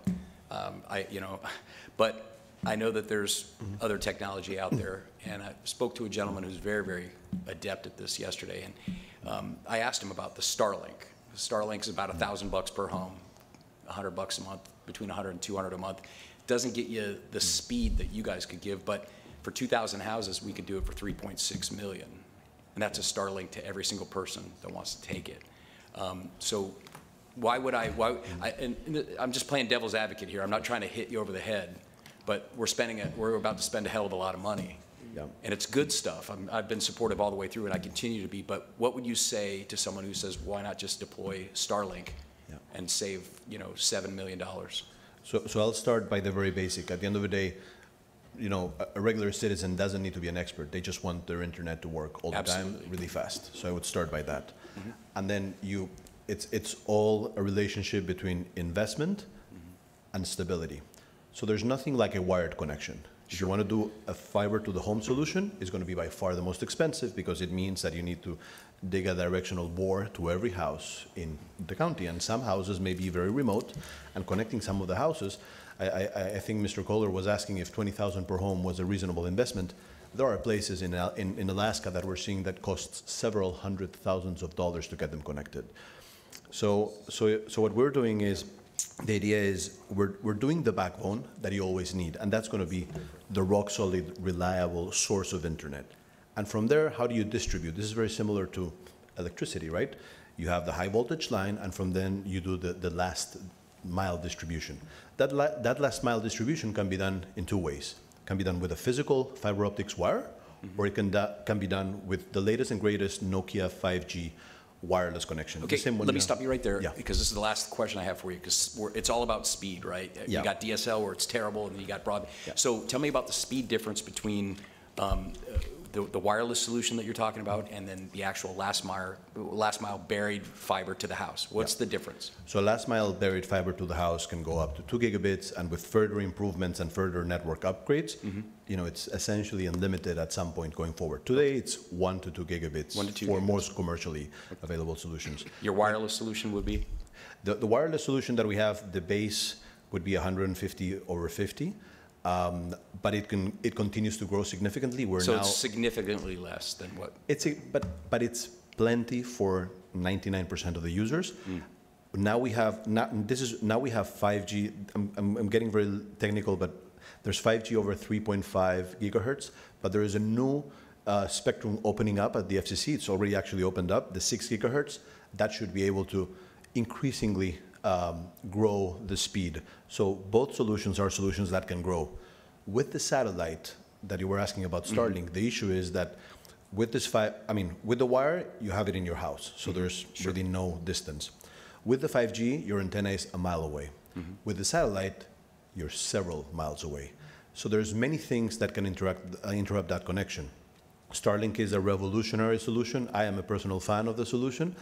Um, I, you know, but I know that there's other technology out there, and I spoke to a gentleman who's very, very adept at this yesterday, and um, I asked him about the Starlink. Starlink is about a thousand bucks per home, a hundred bucks a month, between a hundred and two hundred a month. Doesn't get you the speed that you guys could give, but for two thousand houses, we could do it for three point six million. And that's a Starlink to every single person that wants to take it. Um, So why would I, why, I, and and I'm just playing devil's advocate here. I'm not trying to hit you over the head, but we're spending, a- we're about to spend a hell of a lot of money. Yeah. And it's good stuff. I'm, I've been supportive all the way through and I continue to be, but what would you say to someone who says, why not just deploy Starlink and save, you know, $7 million? So, so I'll start by the very basic. At the end of the day, you know, a, a regular citizen doesn't need to be an expert. They just want their internet to work all the Absolutely. time, really fast. So I would start by that. Mm-hmm. And then you, it's, it's all a relationship between investment and stability. So there's nothing like a wired connection. If you want to do a fiber to the home solution, it's going to be by far the most expensive because it means that you need to dig a directional bore to every house in the county. And some houses may be very remote, and connecting some of the houses, I, I, I think Mr. Kohler was asking if 20,000 per home was a reasonable investment. There are places in, in, in Alaska that we're seeing that costs several hundred thousands of dollars to get them connected. So, so, so what we're doing is, the idea is we're, we're doing the backbone that you always need, and that's going to be the rock solid, reliable source of internet. And from there, how do you distribute? This is very similar to electricity, right? You have the high voltage line, and from then you do the, the last mile distribution. That, la- that last mile distribution can be done in two ways. Can be done with a physical fiber optics wire, or it can, can be done with the latest and greatest Nokia 5G wireless connection. The Okay, let me you- stop you right there, Yeah. because this is the last question I have for you, because it's all about speed, right? Yeah. You got DSL where it's terrible, and then you got broadband. Yeah. So tell me about the speed difference between um, uh, the the wireless solution that you're talking about, and then the actual last mile, last mile buried fiber to the house. What's the difference? So last mile buried fiber to the house can go up to two gigabits, and with further improvements and further network upgrades, Mm-hmm. you know, it's essentially unlimited at some point going forward. Today, it's one to two gigabits One to two for gigabits. most commercially available solutions. Your wireless solution would be? The, the wireless solution that we have, the base would be 150 over 50, um, but it can it continues to grow significantly. We're So now it's significantly less than what? it's a, but but it's plenty for 99% of the users. Now we have now, this is now we have 5G. I'm, I'm, I'm getting very technical, but there's 5G over 3.5 gigahertz. But there is a new uh, spectrum opening up at the FCC. It's already actually opened up, the six gigahertz. That should be able to increasingly um, grow the speed. So both solutions are solutions that can grow. With the satellite that you were asking about Starlink, the issue is that with this five, I mean, with the wire, you have it in your house, so there's really no distance. With the 5G, your antenna is a mile away. With the satellite, you're several miles away. So there's many things that can interact, uh, interrupt that connection. Starlink is a revolutionary solution. I am a personal fan of the solution,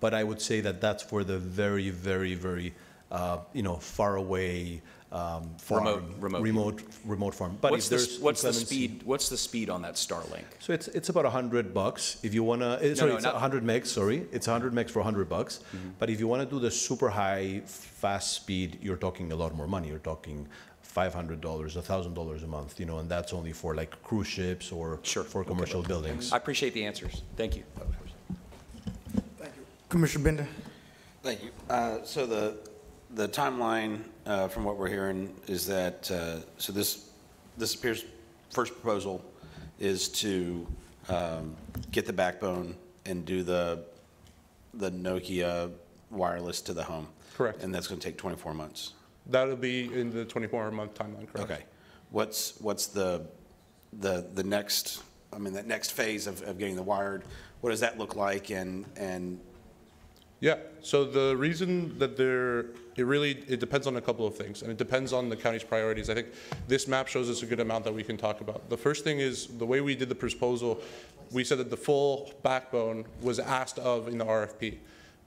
but I would say that that's for the very, very, very, uh, you know, far away um, farm, Remote- remote. remote, remote farm. But What's if the, what's the speed, what's the speed on that Starlink? so it's it's about hundred bucks if you wanna. eh, sorry, no, it's hundred megs. Sorry, it's hundred megs for hundred bucks. Mm-hmm. But if you want to do the super high, fast speed, you're talking a lot more money. You're talking five hundred dollars, thousand dollars a month. You know, and that's only for like cruise ships or sure. for commercial buildings. I appreciate the answers. Thank you. Commissioner Bender? Thank you. Uh, So the, the timeline, uh, from what we're hearing, is that, uh, so this, this appears, first proposal is to um, get the backbone and do the, the Nokia wireless to the home. Correct. And that's going to take 24 months. That'll be in the 24-month timeline, correct? Okay. What's, what's the, the, the next, I mean, that next phase of, of getting the wired, what does that look like? And, and Yeah, so the reason that there, it really, it depends on a couple of things, and it depends on the county's priorities. I think this map shows us a good amount that we can talk about. The first thing is, the way we did the proposal, we said that the full backbone was asked of in the RFP.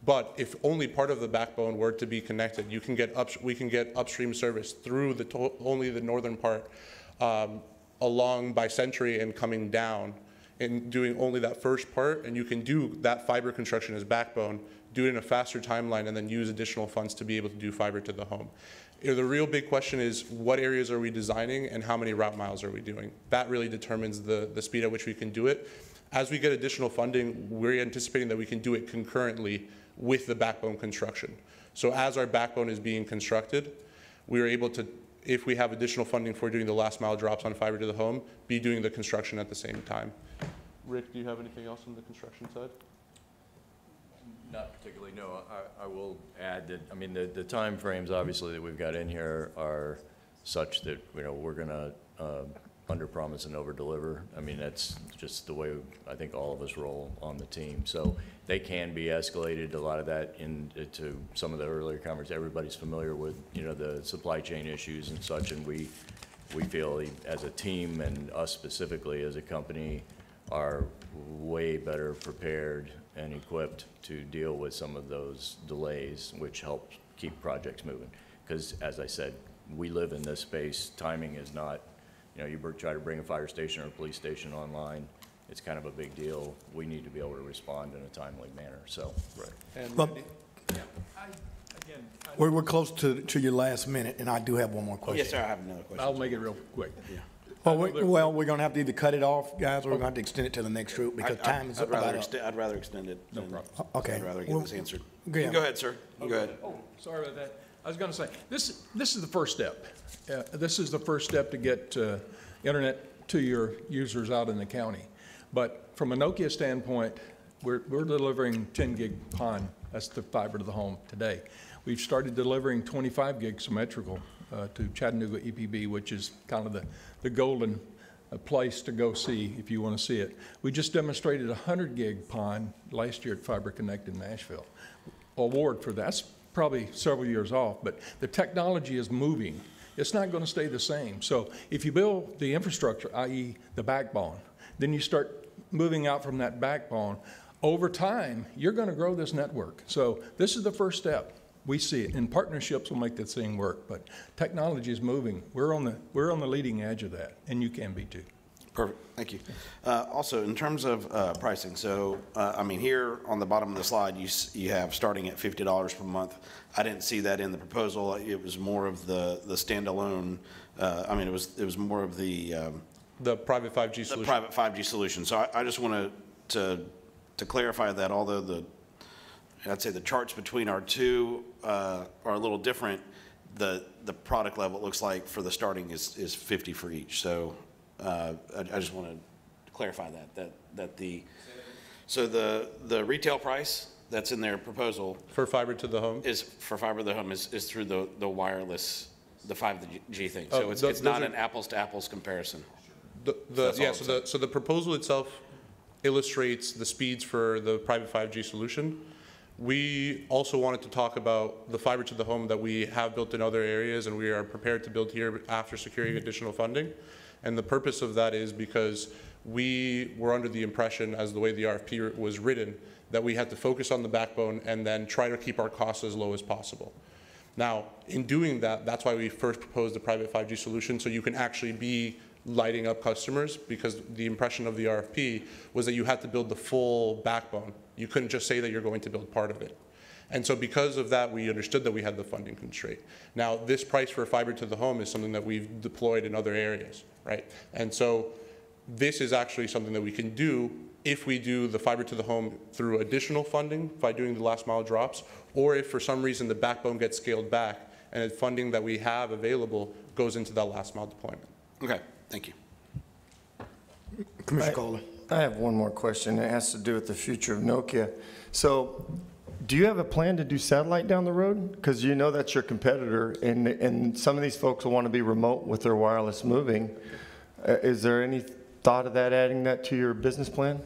But if only part of the backbone were to be connected, you can get up, we can get upstream service through the, only the northern part, um, along by Century and coming down and doing only that first part, and you can do that fiber construction as backbone, do it in a faster timeline, and then use additional funds to be able to do fiber to the home. The real big question is, what areas are we designing and how many route miles are we doing? That really determines the, the speed at which we can do it. As we get additional funding, we're anticipating that we can do it concurrently with the backbone construction. So as our backbone is being constructed, we are able to, if we have additional funding for doing the last mile drops on fiber to the home, be doing the construction at the same time. Rick, do you have anything else on the construction side? Not particularly, no. I, I will add that, I mean, the, the timeframes obviously that we've got in here are such that, you know, we're gonna, uh, underpromise and overdeliver. I mean, that's just the way I think all of us roll on the team. So they can be escalated, a lot of that into some of the earlier conversations. Everybody's familiar with, you know, the supply chain issues and such, and we, we feel as a team and us specifically as a company are way better prepared and equipped to deal with some of those delays, which helps keep projects moving. Because as I said, we live in this space, timing is not, you know, you try to bring a fire station or a police station online, it's kind of a big deal. We need to be able to respond in a timely manner, so. Right. And Well, Randy? We're, we're close to, to your last minute, and I do have one more Oh, question. yes, sir, I have another question. I'll make it real quick. Well, we, well, we're gonna have to either cut it off, guys, or we're gonna have to extend it to the next group, because I- I- time is I'd rather about up. extend, I'd rather extend it. No problem. Okay. I'd rather get Well, this answered. go ahead. Go ahead, sir. You Go ahead. Oh, sorry about that. I was going to say, this, this is the first step. Uh, This is the first step to get uh, internet to your users out in the county. But from a Nokia standpoint, we're, we're delivering 10 gig PON, that's the fiber to the home today. We've started delivering 25 gig symmetrical uh, to Chattanooga EPB, which is kind of the, the golden uh, place to go see if you want to see it. We just demonstrated a 100 gig PON last year at Fiber Connect in Nashville. Award for that. That's probably several years off, but the technology is moving. It's not going to stay the same. So if you build the infrastructure, i.e. the backbone, then you start moving out from that backbone. Over time, you're going to grow this network. So this is the first step. We see it, and partnerships will make that thing work. But technology is moving. We're on the we're on the leading edge of that, and you can be too. Perfect, thank you. Uh, Also, in terms of uh, pricing, so, uh, I mean, here on the bottom of the slide, you, you have starting at fifty dollars per month. I didn't see that in the proposal, it was more of the, the standalone, uh, I mean, it was, it was more of the, um, The private 5G solution. the private 5G solution. So I, I just wanted to, to clarify that although the, I'd say the charts between our two uh, are a little different, the, the product level, it looks like for the starting is, is 50 for each. So uh, I, I just want to clarify that, that, that the, so the, the retail price that's in their proposal. For fiber to the home? Is, for fiber to the home is, is through the, the wireless, the 5G thing. Oh, So it's, tho- it's not are- an apples to apples comparison. The, the, all yeah, so the, so the proposal itself illustrates the speeds for the private 5G solution. We also wanted to talk about the fiber to the home that we have built in other areas and we are prepared to build here after securing additional funding. And the purpose of that is because we were under the impression, as the way the RFP was written, that we had to focus on the backbone and then try to keep our costs as low as possible. Now, in doing that, that's why we first proposed the private 5G solution, so you can actually be lighting up customers, because the impression of the RFP was that you had to build the full backbone. You couldn't just say that you're going to build part of it. And so because of that, we understood that we had the funding constraint. Now, this price for fiber to the home is something that we've deployed in other areas, right? And so this is actually something that we can do if we do the fiber to the home through additional funding by doing the last mile drops, or if for some reason the backbone gets scaled back and the funding that we have available goes into that last mile deployment. Okay, thank you. Commissioner I- Kohler. I have one more question. It has to do with the future of Nokia. So do you have a plan to do satellite down the road? Because you know that's your competitor, and, and some of these folks will want to be remote with their wireless moving. Uh, Is there any thought of that, adding that to your business plan?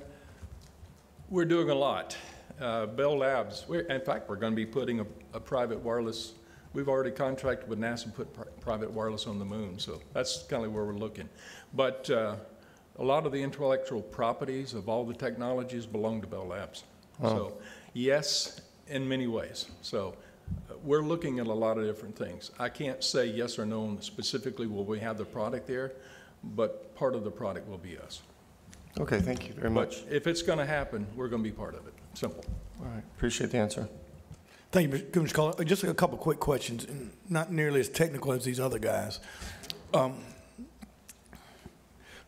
We're doing a lot. Uh, Bell Labs, we're, in fact, we're going to be putting a, a private wireless, we've already contracted with NASA and put pri- private wireless on the moon, so that's kind of where we're looking. But uh, a lot of the intellectual properties of all the technologies belong to Bell Labs. Wow. So, yes, in many ways. So uh, we're looking at a lot of different things. I can't say yes or no specifically will we have the product there, but part of the product will be us. Okay, thank you very much. But if it's going to happen, we're going to be part of it. Simple. All right, appreciate the answer. Thank you. Commissioner. Uh, Just a couple quick questions, not nearly as technical as these other guys. Um,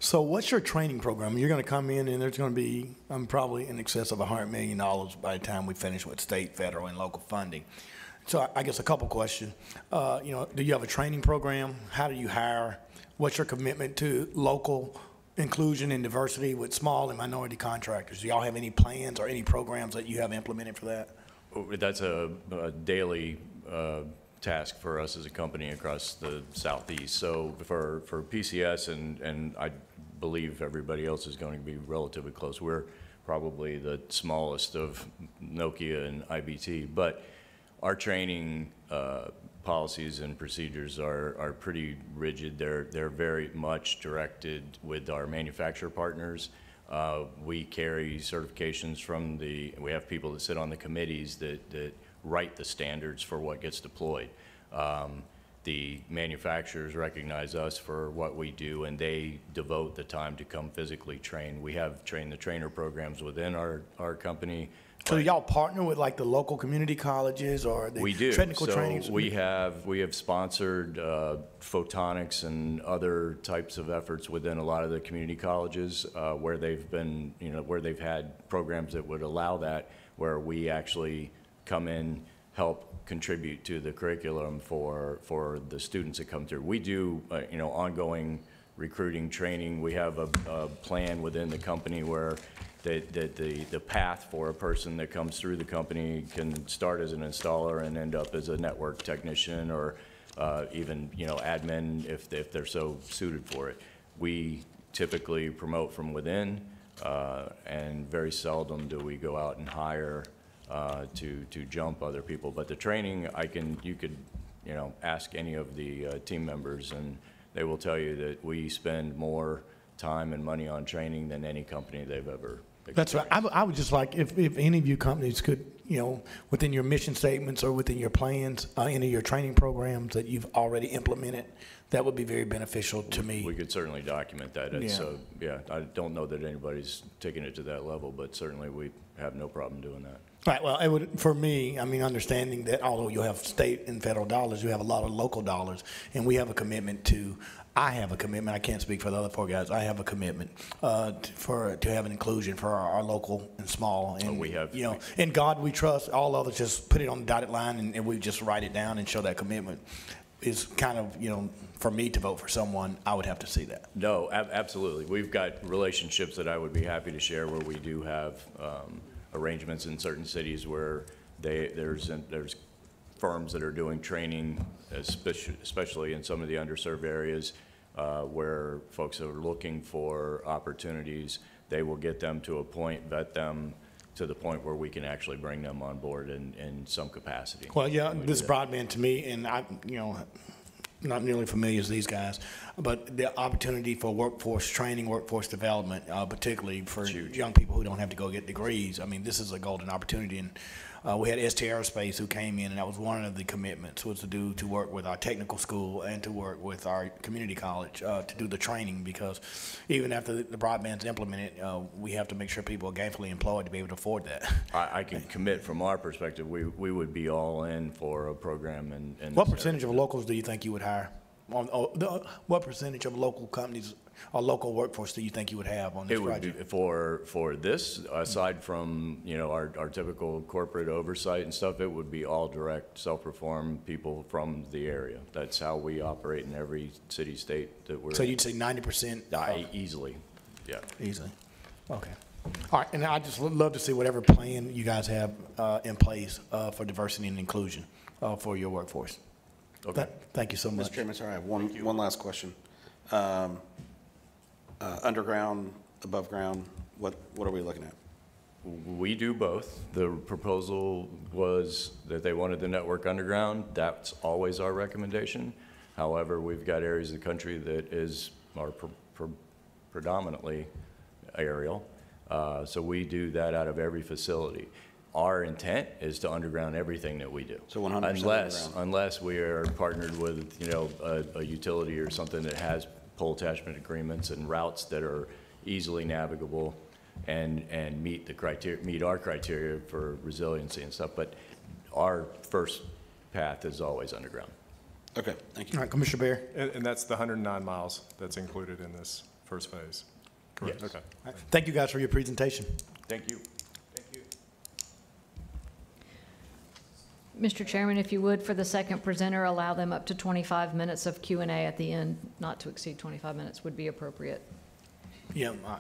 So what's your training program? You're going to come in and there's going to be, um, probably in excess of $100 million by the time we finish with state, federal, and local funding. So I- I guess a couple questions. Uh, You know, do you have a training program? How do you hire? What's your commitment to local inclusion and diversity with small and minority contractors? Do y'all have any plans or any programs that you have implemented for that? That's a, a daily uh, task for us as a company across the southeast. So for, for PCS, and, and I believe everybody else is going to be relatively close. We're probably the smallest of Nokia and IBT, but our training uh, policies and procedures are, are pretty rigid. They're, they're very much directed with our manufacturer partners. Uh, We carry certifications from the, we have people that sit on the committees that, that write the standards for what gets deployed. Um, The manufacturers recognize us for what we do, and they devote the time to come physically train. We have train-the-trainer programs within our, our company. So y'all partner with like the local community colleges or the We do. technical trainings? So we have, we have sponsored uh, photonics and other types of efforts within a lot of the community colleges uh, where they've been, you know, where they've had programs that would allow that, where we actually come in, help contribute to the curriculum for, for the students that come through. We do, uh, you know, ongoing recruiting, training. We have a, a plan within the company where that, that the, the path for a person that comes through the company can start as an installer and end up as a network technician or uh, even, you know, admin if, if they're so suited for it. We typically promote from within, uh, and very seldom do we go out and hire uh, to, to jump other people. But the training, I can, you could, you know, ask any of the uh, team members, and they will tell you that we spend more time and money on training than any company they've ever That's right. I would, I would just like, if, if any of you companies could, you know, within your mission statements or within your plans, uh, any of your training programs that you've already implemented, that would be very beneficial to me. We could certainly document that. It's, Yeah. uh, yeah, I don't know that anybody's taking it to that level, but certainly we have no problem doing that. Right, well, it would, for me, I mean, understanding that although you have state and federal dollars, you have a lot of local dollars, and we have a commitment to, I have a commitment, I can't speak for the other four guys, I have a commitment, uh, t- for, to have an inclusion for our, our local and small, and. we have- You know, in God we trust, all of us just put it on the dotted line, and, and we just write it down and show that commitment, is kind of, you know, for me to vote for someone, I would have to see that. No, ab- absolutely. We've got relationships that I would be happy to share where we do have um, arrangements in certain cities where they, there's, there's firms that are doing training, especially in some of the underserved areas, uh, where folks are looking for opportunities. They will get them to a point, vet them to the point where we can actually bring them on board in, in some capacity. Well, yeah, We this broadband to me, and I, you know, not nearly familiar as these guys, but the opportunity for workforce training, workforce development, uh, particularly for young people who don't have to go get degrees. I mean, this is a golden opportunity, and uh, we had ST Aerospace who came in, and that was one of the commitments was to do to work with our technical school and to work with our community college uh, to do the training because even after the broadband's implemented, uh, we have to make sure people are gainfully employed to be able to afford that. I, I can commit from our perspective, we, we would be all in for a program And, in What this area. percentage of locals do you think you would hire? On, oh, the, what percentage of local companies or local workforce do you think you would have on this It would be, project? for, for this, aside from, you know, our, our typical corporate oversight and stuff, it would be all direct, self-perform people from the area. That's how we operate in every city, state that we're. So in. you'd say ninety percent? I- Easily, yeah. Easily. Okay. All right, and I just love to see whatever plan you guys have uh, in place uh, for diversity and inclusion uh, for your workforce. Okay. Th- Thank you so much. Mr. Chairman, sorry, I have one, one last question. Um, uh, Underground, above ground, what, what are we looking at? We do both. The proposal was that they wanted the network underground. That's always our recommendation. However, we've got areas of the country that is, are pre- pre- predominantly aerial. Uh, So we do that out of every facility. Our intent is to underground everything that we do. So 100% Unless, underground. unless we are partnered with, you know, a, a utility or something that has pole attachment agreements and routes that are easily navigable and, and meet the criteria, meet our criteria for resiliency and stuff. But our first path is always underground. Okay, thank you. All right, Commissioner Bear. And, and that's the 109 miles that's included in this first phase? Correct, Yes. okay. All right, Thank you guys for your presentation. Thank you. Mr. Chairman, if you would, for the second presenter, allow them up to 25 minutes of Q and A at the end, not to exceed 25 minutes would be appropriate. Yeah. I-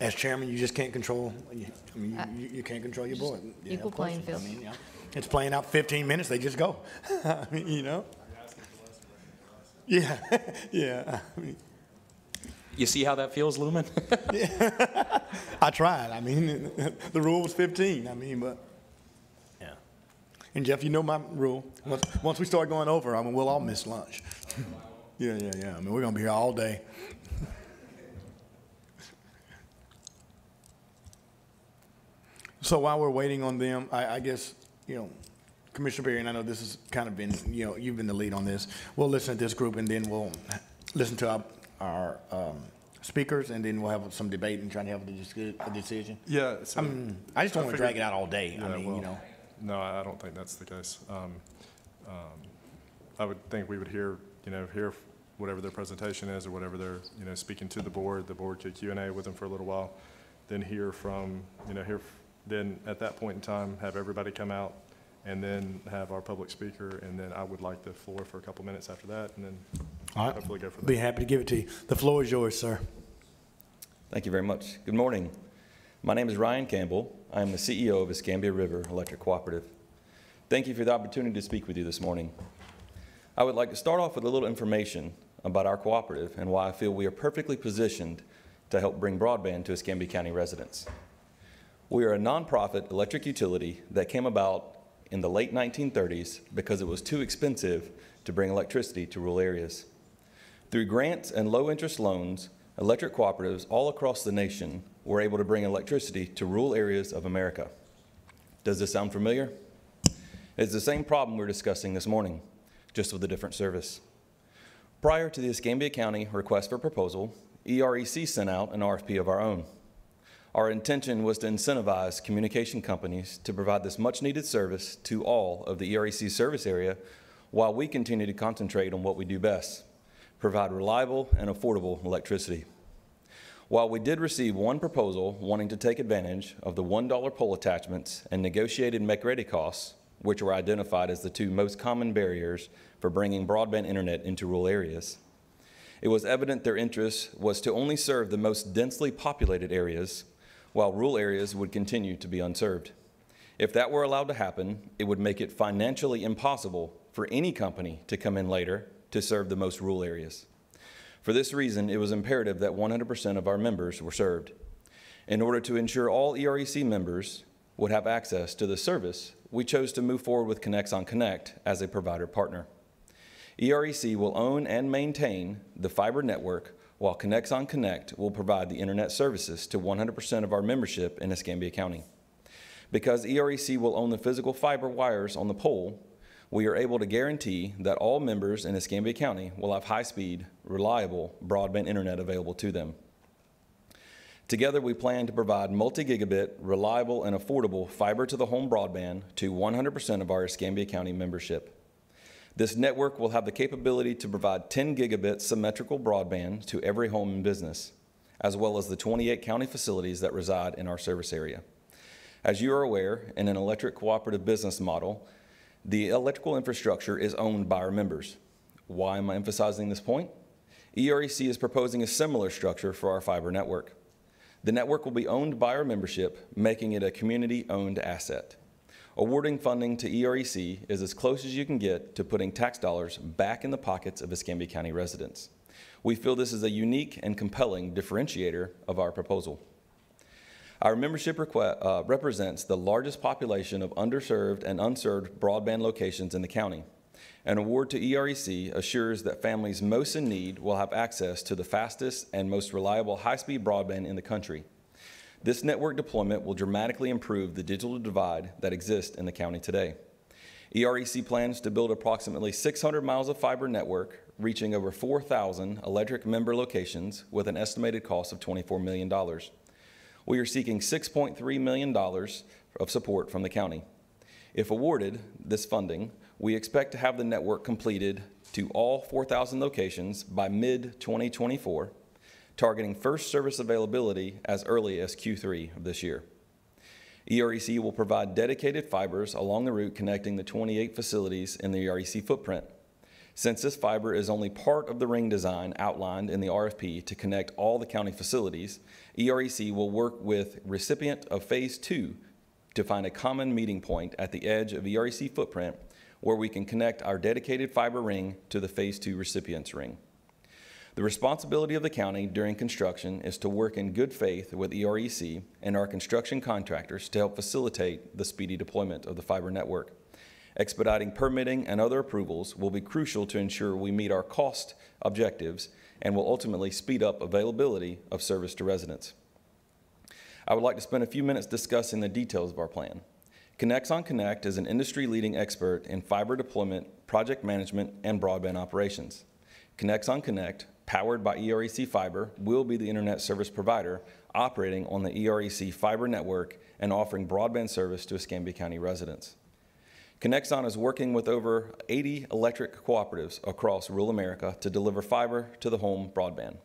As chairman, you just can't control, you- I mean, you- you, uh, you can't control your board. Yeah, equal course. playing field. I mean, yeah. It's playing out 15 minutes, they just go. I mean, You know? Yeah, yeah. I mean, You see how that feels, Lumon? I tried. I mean, the rule was 15. I mean, but yeah. And Jeff, you know my rule. Once, once we start going over, I mean, we'll all miss lunch. yeah, yeah, yeah. I mean, we're gonna be here all day. so while we're waiting on them, I, I guess you know, Commissioner Barry, and I know this has kind of been, you know, you've been the lead on this. We'll listen to this group, and then we'll listen to our, our um, speakers, and then we'll have some debate and try to have a, decision. Yeah. so- I mean, I just don't want to drag it out all day. I mean, well, you know. No, I I don't think that's the case. Um, um, I would think we would hear, you know, hear whatever their presentation is or whatever they're, you know, speaking to the board. The board could Q and A with them for a little while, then hear from, you know, hear, f- then at that point in time, have everybody come out and then have our public speaker, and then I would like the floor for a couple minutes after that, and then All right. hopefully go from Be happy to give it to you. The floor is yours, sir. Thank you very much. Good morning. My name is Ryan Campbell. I am the CEO of Escambia River Electric Cooperative. Thank you for the opportunity to speak with you this morning. I would like to start off with a little information about our cooperative and why I feel we are perfectly positioned to help bring broadband to Escambia County residents. We are a nonprofit electric utility that came about in the late 1930s because it was too expensive to bring electricity to rural areas. Through grants and low interest loans, electric cooperatives all across the nation were able to bring electricity to rural areas of America. Does this sound familiar? It's the same problem we're discussing this morning, just with a different service. Prior to the Escambia County request for proposal, EREC sent out an RFP of our own. Our intention was to incentivize communication companies to provide this much-needed service to all of the EREC service area while we continue to concentrate on what we do best, provide reliable and affordable electricity. While we did receive one proposal wanting to take advantage of the $1 pole attachments and negotiated make-ready costs, which were identified as the two most common barriers for bringing broadband internet into rural areas, it was evident their interest was to only serve the most densely populated areas, while rural areas would continue to be unserved. If that were allowed to happen, it would make it financially impossible for any company to come in later to serve the most rural areas. For this reason, it was imperative that 100% of our members were served. In order to ensure all EREC members would have access to the service, we chose to move forward with Connects Conexon Connect as a provider partner. EREC will own and maintain the fiber network, while Connects Conexon Connect will provide the internet services to 100% of our membership in Escambia County. Because EREC will own the physical fiber wires on the pole, we are able to guarantee that all members in Escambia County will have high-speed, reliable broadband internet available to them. Together, we plan to provide multi-gigabit, reliable, and affordable fiber-to-the-home broadband to 100% of our Escambia County membership. This network will have the capability to provide 10 gigabit symmetrical broadband to every home and business, as well as the 28 county facilities that reside in our service area. As you are aware, in an electric cooperative business model, the electrical infrastructure is owned by our members. Why am I emphasizing this point? EREC is proposing a similar structure for our fiber network. The network will be owned by our membership, making it a community-owned asset. Awarding funding to EREC is as close as you can get to putting tax dollars back in the pockets of Escambia County residents. We feel this is a unique and compelling differentiator of our proposal. Our membership requ- uh, represents the largest population of underserved and unserved broadband locations in the county. An award to EREC assures that families most in need will have access to the fastest and most reliable high-speed broadband in the country. This network deployment will dramatically improve the digital divide that exists in the county today. EREC plans to build approximately 600 miles of fiber network, reaching over 4,000 electric member locations with an estimated cost of $24 million. We are seeking $6.3 million of support from the county. If awarded this funding, we expect to have the network completed to all 4,000 locations by mid-2024, targeting first service availability as early as Q3 of this year. EREC will provide dedicated fibers along the route connecting the 28 facilities in the EREC footprint. Since this fiber is only part of the ring design outlined in the RFP to connect all the county facilities, EREC will work with recipient of Phase 2 to find a common meeting point at the edge of EREC footprint where we can connect our dedicated fiber ring to the Phase 2 recipient's ring. The responsibility of the county during construction is to work in good faith with EREC and our construction contractors to help facilitate the speedy deployment of the fiber network. Expediting permitting and other approvals will be crucial to ensure we meet our cost objectives and will ultimately speed up availability of service to residents. I would like to spend a few minutes discussing the details of our plan. Connects Conexon Connect is an industry-leading expert in fiber deployment, project management, and broadband operations. Connects Conexon Connect, powered by EREC Fiber, will be the internet service provider operating on the EREC fiber network and offering broadband service to Escambia County residents. Conexon is working with over 80 electric cooperatives across rural America to deliver fiber to the home broadband.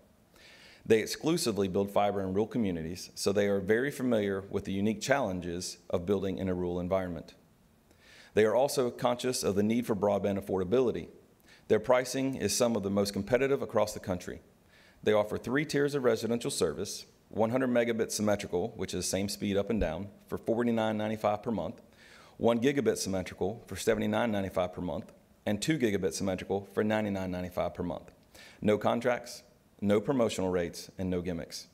They exclusively build fiber in rural communities, so they are very familiar with the unique challenges of building in a rural environment. They are also conscious of the need for broadband affordability. Their pricing is some of the most competitive across the country. They offer three tiers of residential service 100 megabit symmetrical, which is same speed up and down, for $49.95 per month, 1 gigabit symmetrical for $79.95 per month, and 2 gigabit symmetrical for $99.95 per month. No contracts, no promotional rates, and no gimmicks.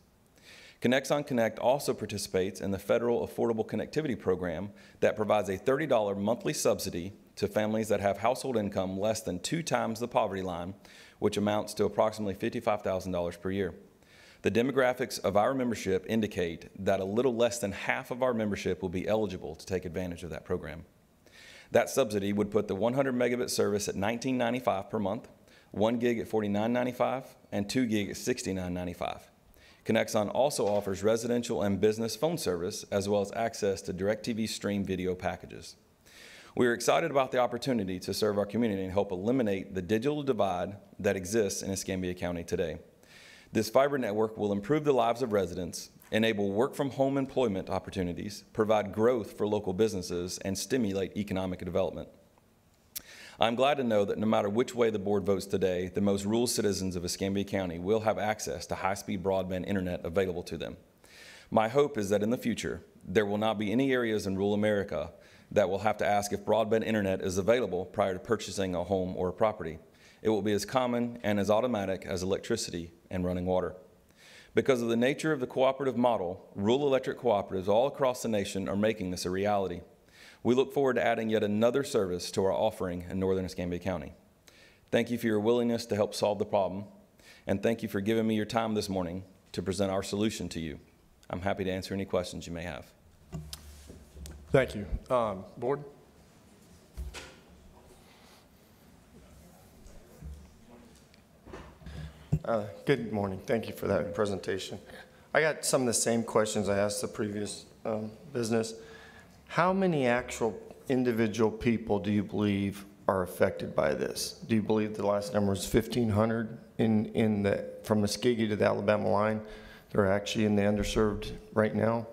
Conexon Connect also participates in the federal Affordable Connectivity Program that provides a $30 monthly subsidy to families that have household income less than two times the poverty line, which amounts to approximately $55,000 per year. The demographics of our membership indicate that a little less than half of our membership will be eligible to take advantage of that program. That subsidy would put the 100 megabit service at $19.95 per month, 1 gig at $49.95, and 2 gig at $69.95. Conexon also offers residential and business phone service, as well as access to DirecTV Stream video packages. We are excited about the opportunity to serve our community and help eliminate the digital divide that exists in Escambia County today. This fiber network will improve the lives of residents, enable work-from-home employment opportunities, provide growth for local businesses, and stimulate economic development. I'm glad to know that no matter which way the board votes today, the most rural citizens of Escambia County will have access to high-speed broadband internet available to them. My hope is that in the future, there will not be any areas in rural America that will have to ask if broadband internet is available prior to purchasing a home or a property. It will be as common and as automatic as electricity and running water. Because of the nature of the cooperative model, rural electric cooperatives all across the nation are making this a reality. We look forward to adding yet another service to our offering in northern Escambia County. Thank you for your willingness to help solve the problem, and thank you for giving me your time this morning to present our solution to you. I'm happy to answer any questions you may have. Thank you. Um, Board? Uh, Good morning. Thank you for that presentation. I got some of the same questions I asked the previous um, business. How many actual individual people do you believe are affected by this? Do you believe the last number is 1,500 in, in the, from Muscogee to the Alabama line? They're actually in the underserved right now?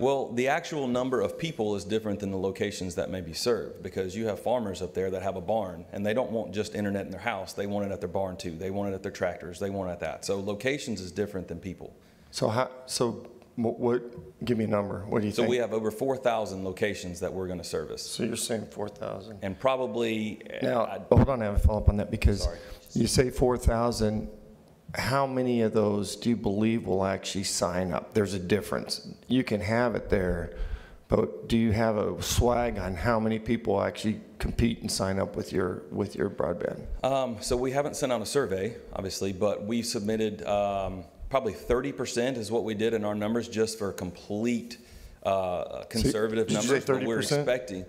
Well, the actual number of people is different than the locations that may be served because you have farmers up there that have a barn and they don't want just internet in their house. They want it at their barn too. They want it at their tractors. They want it at that. So locations is different than people. So how, so what, what, give me a number. What do you So think? So we have over 4,000 locations that we're going to service. So you're saying 4,000? And probably, Now, hold on, I have a follow-up on that because Sorry. you say 4,000. How many of those do you believe will actually sign up? There's a difference. You can have it there, but do you have a swag on how many people actually compete and sign up with your, with your broadband? Um, so we haven't sent out a survey, obviously, but we submitted um, probably 30% is what we did in our numbers just for a complete uh, conservative did you say numbers. But we're expecting,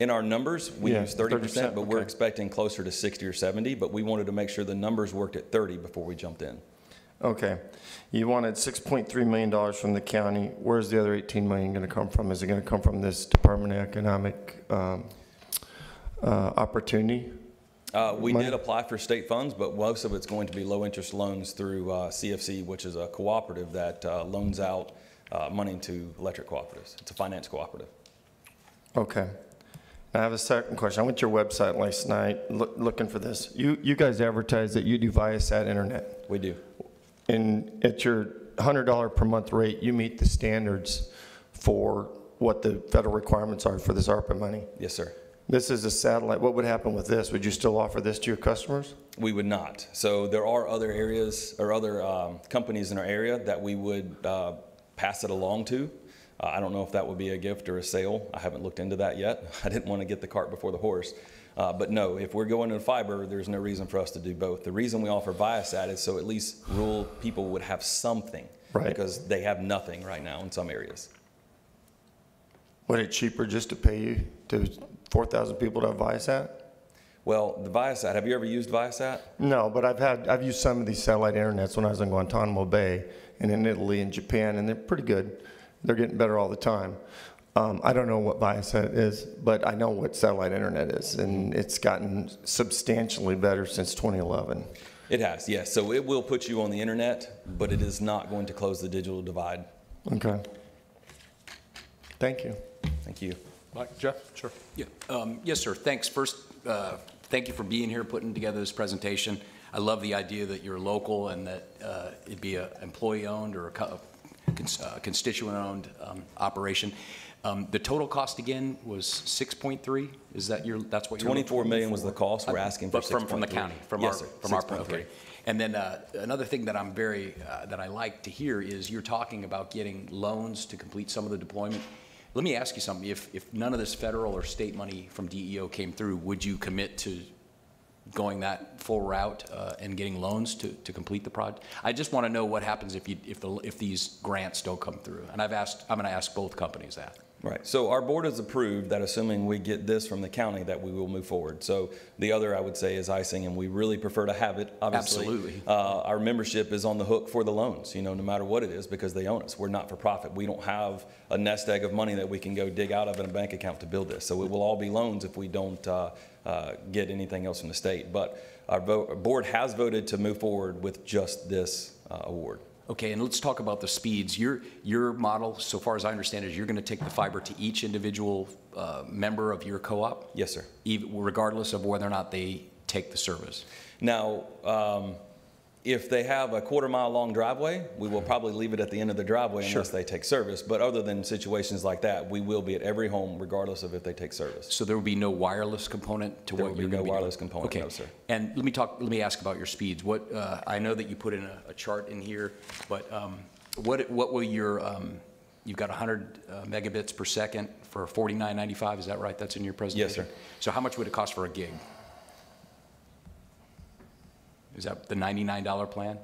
in our numbers, we Yeah, use 30%, 30%, but we're expecting closer to 60 or 70, but we wanted to make sure the numbers worked at 30 before we jumped in. Okay. You wanted $6.3 million from the county. Where's the other 18 million going to come from? Is it going to come from this Department of Economic um, uh, Opportunity? Uh, We Money? did apply for state funds, but most of it's going to be low-interest loans through uh, CFC, which is a cooperative that uh, loans out uh, money to electric cooperatives. It's a finance cooperative. Okay. I have a second question. I went to your website last night, loo- looking for this. You, you guys advertise that you do Viasat internet. We do. And at your $100 per month rate, you meet the standards for what the federal requirements are for this ARPA money. Yes, sir. This is a satellite. What would happen with this? Would you still offer this to your customers? We would not. So there are other areas or other um, companies in our area that we would uh, pass it along to. Uh, I don't know if that would be a gift or a sale. I haven't looked into that yet. I didn't want to get the cart before the horse. Uh, But no, if we're going to fiber, there's no reason for us to do both. The reason we offer Viasat is so at least rural people would have something. Right. Because they have nothing right now in some areas. Would it cheaper just to pay you to 4,000 people to have Viasat? Well, the Viasat, have you ever used Viasat? No, but I've had, I've used some of these satellite internets when I was in Guantanamo Bay and in Italy and Japan, and they're pretty good. They're getting better all the time. Um, I don't know what Viasat is, but I know what satellite internet is, and it's gotten substantially better since 2011. It has, yes. So it will put you on the internet, but it is not going to close the digital divide. Okay. Thank you. Thank you. Mike, Jeff? Sure. Yeah, um, Yes, sir. Thanks. First, uh, thank you for being here, putting together this presentation. I love the idea that you're local and that uh, it'd be a employee-owned or a co- cons- uh, constituent-owned um, operation. Um, The total cost again was 6.3? Is that your, that's what you're? looking 24 million was the cost. We're Uh, asking for But from, from the county, from Yes, our, sir, from our, 6.3. okay. And then uh, another thing that I'm very, uh, that I like to hear is you're talking about getting loans to complete some of the deployment. Let me ask you something. If, if none of this federal or state money from DEO came through, would you commit to going that full route uh, and getting loans to, to complete the project? I just want to know what happens if you, if the, if these grants don't come through. And I've asked, I'm going to ask both companies that. Right. So our board has approved that assuming we get this from the county, that we will move forward. So the other, I would say, is icing, and we really prefer to have it, obviously. Absolutely. Uh, Our membership is on the hook for the loans, you know, no matter what it is, because they own us. We're not for profit. We don't have a nest egg of money that we can go dig out of in a bank account to build this. So it will all be loans if we don't uh, uh, get anything else from the state. But our board has voted to move forward with just this uh, award. Okay, and let's talk about the speeds. Your, your model, so far as I understand, is you're going to take the fiber to each individual uh, member of your co-op? Yes, sir. Even regardless of whether or not they take the service? Now, um, if they have a quarter mile long driveway, we will probably leave it at the end of the driveway unless they take service. But other than situations like that, we will be at every home regardless of if they take service. So there will be no wireless component to There what will you're no going to be doing? wireless component, Okay. no, sir. And let me talk, let me ask about your speeds. What, uh, I know that you put in a, a chart in here, but um, what, what will your, um, you've got 100 uh, megabits per second for 49.95, is that right? That's in your presentation? Yes sir. So how much would it cost for a gig? Is that the $99 plan?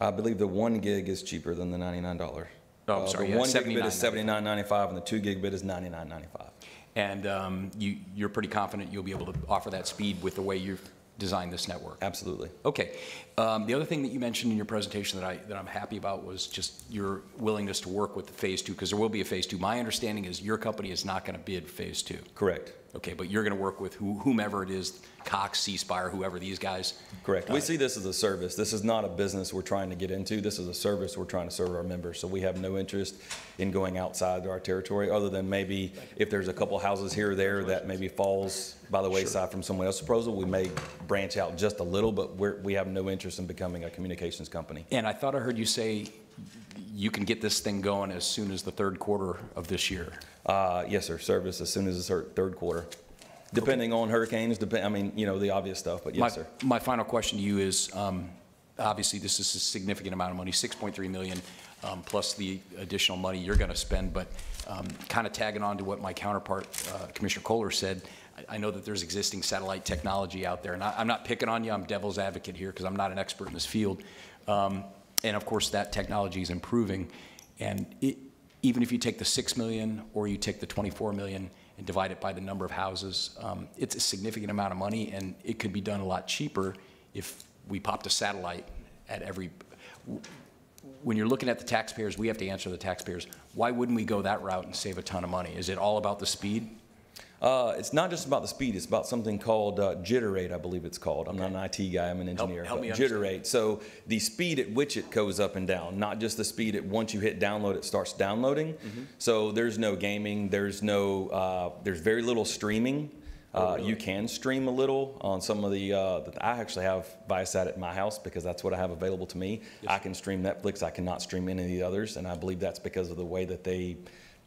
I believe the one gig is cheaper than the ninety-nine dollar. Oh, I'm sorry, The yeah, one gigabit is $79.95. seventy-nine ninety-five and the two gigabit is ninety-nine ninety-five. And um, you, you're pretty confident you'll be able to offer that speed with the way you've designed this network? Absolutely. Okay. Um, The other thing that you mentioned in your presentation that I, that I'm happy about was just your willingness to work with the Phase Two, because there will be a Phase Two. My understanding is your company is not going to bid Phase Two. Correct. Okay, but you're going to work with who- whomever it is, Cox, C-Spire, whoever, these guys? Correct. We see this as a service. This is not a business we're trying to get into. This is a service we're trying to serve our members. So we have no interest in going outside our territory, other than maybe if there's a couple houses here or there that maybe falls by the wayside from someone else's proposal, we may branch out just a little, but we're, we have no interest in becoming a communications company. And I thought I heard you say you can get this thing going as soon as the third quarter of this year. Uh, yes, sir. Service as soon as the thir- third quarter, depending on hurricanes, depend, I mean, you know, the obvious stuff, but My- yes, sir. My final question to you is, um, obviously, this is a significant amount of money, 6.3 million, um, plus the additional money you're going to spend, but kind of tagging on to what my counterpart, uh, Commissioner Kohler said, I- I know that there's existing satellite technology out there, and I- I'm not picking on you, I'm devil's advocate here, because I'm not an expert in this field. Um, And of course, that technology is improving, and it, even if you take the 6 million or you take the 24 million and divide it by the number of houses, um, it's a significant amount of money, and it could be done a lot cheaper if we popped a satellite at every, when you're looking at the taxpayers, we have to answer the taxpayers, why wouldn't we go that route and save a ton of money? Is it all about the speed? Uh, it's not just about the speed, it's about something called uh, jitter rate, I believe it's called. I'm not an IT guy, I'm an engineer. help me but jitter rate. So the speed at which it goes up and down, not just the speed at once you hit download, it starts downloading. Mm-hmm. So there's no gaming, there's no, uh, there's very little streaming. Oh, Uh, You can stream a little on some of the, uh, I actually have Viasat at my house because that's what I have available to me. I can stream Netflix, I cannot stream any of the others, and I believe that's because of the way that they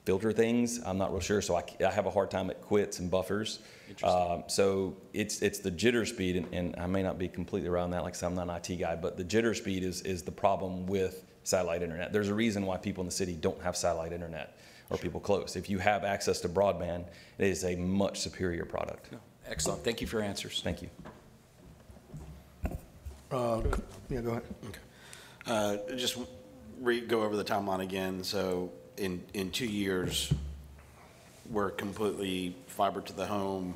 filter things. I'm not real sure, so I have a hard time at quits and buffers. Um, so it's it's the jitter speed, and, and I may not be completely around that. Like I said, I'm not an IT guy, but the jitter speed is is the problem with satellite internet. There's a reason why people in the city don't have satellite internet or people close. If you have access to broadband, it is a much superior product. Excellent, thank you for your answers. Thank you. Uh, c- Yeah, go ahead. Uh, Just re, go over the timeline again. So in, in two years, we're completely fiber to the home,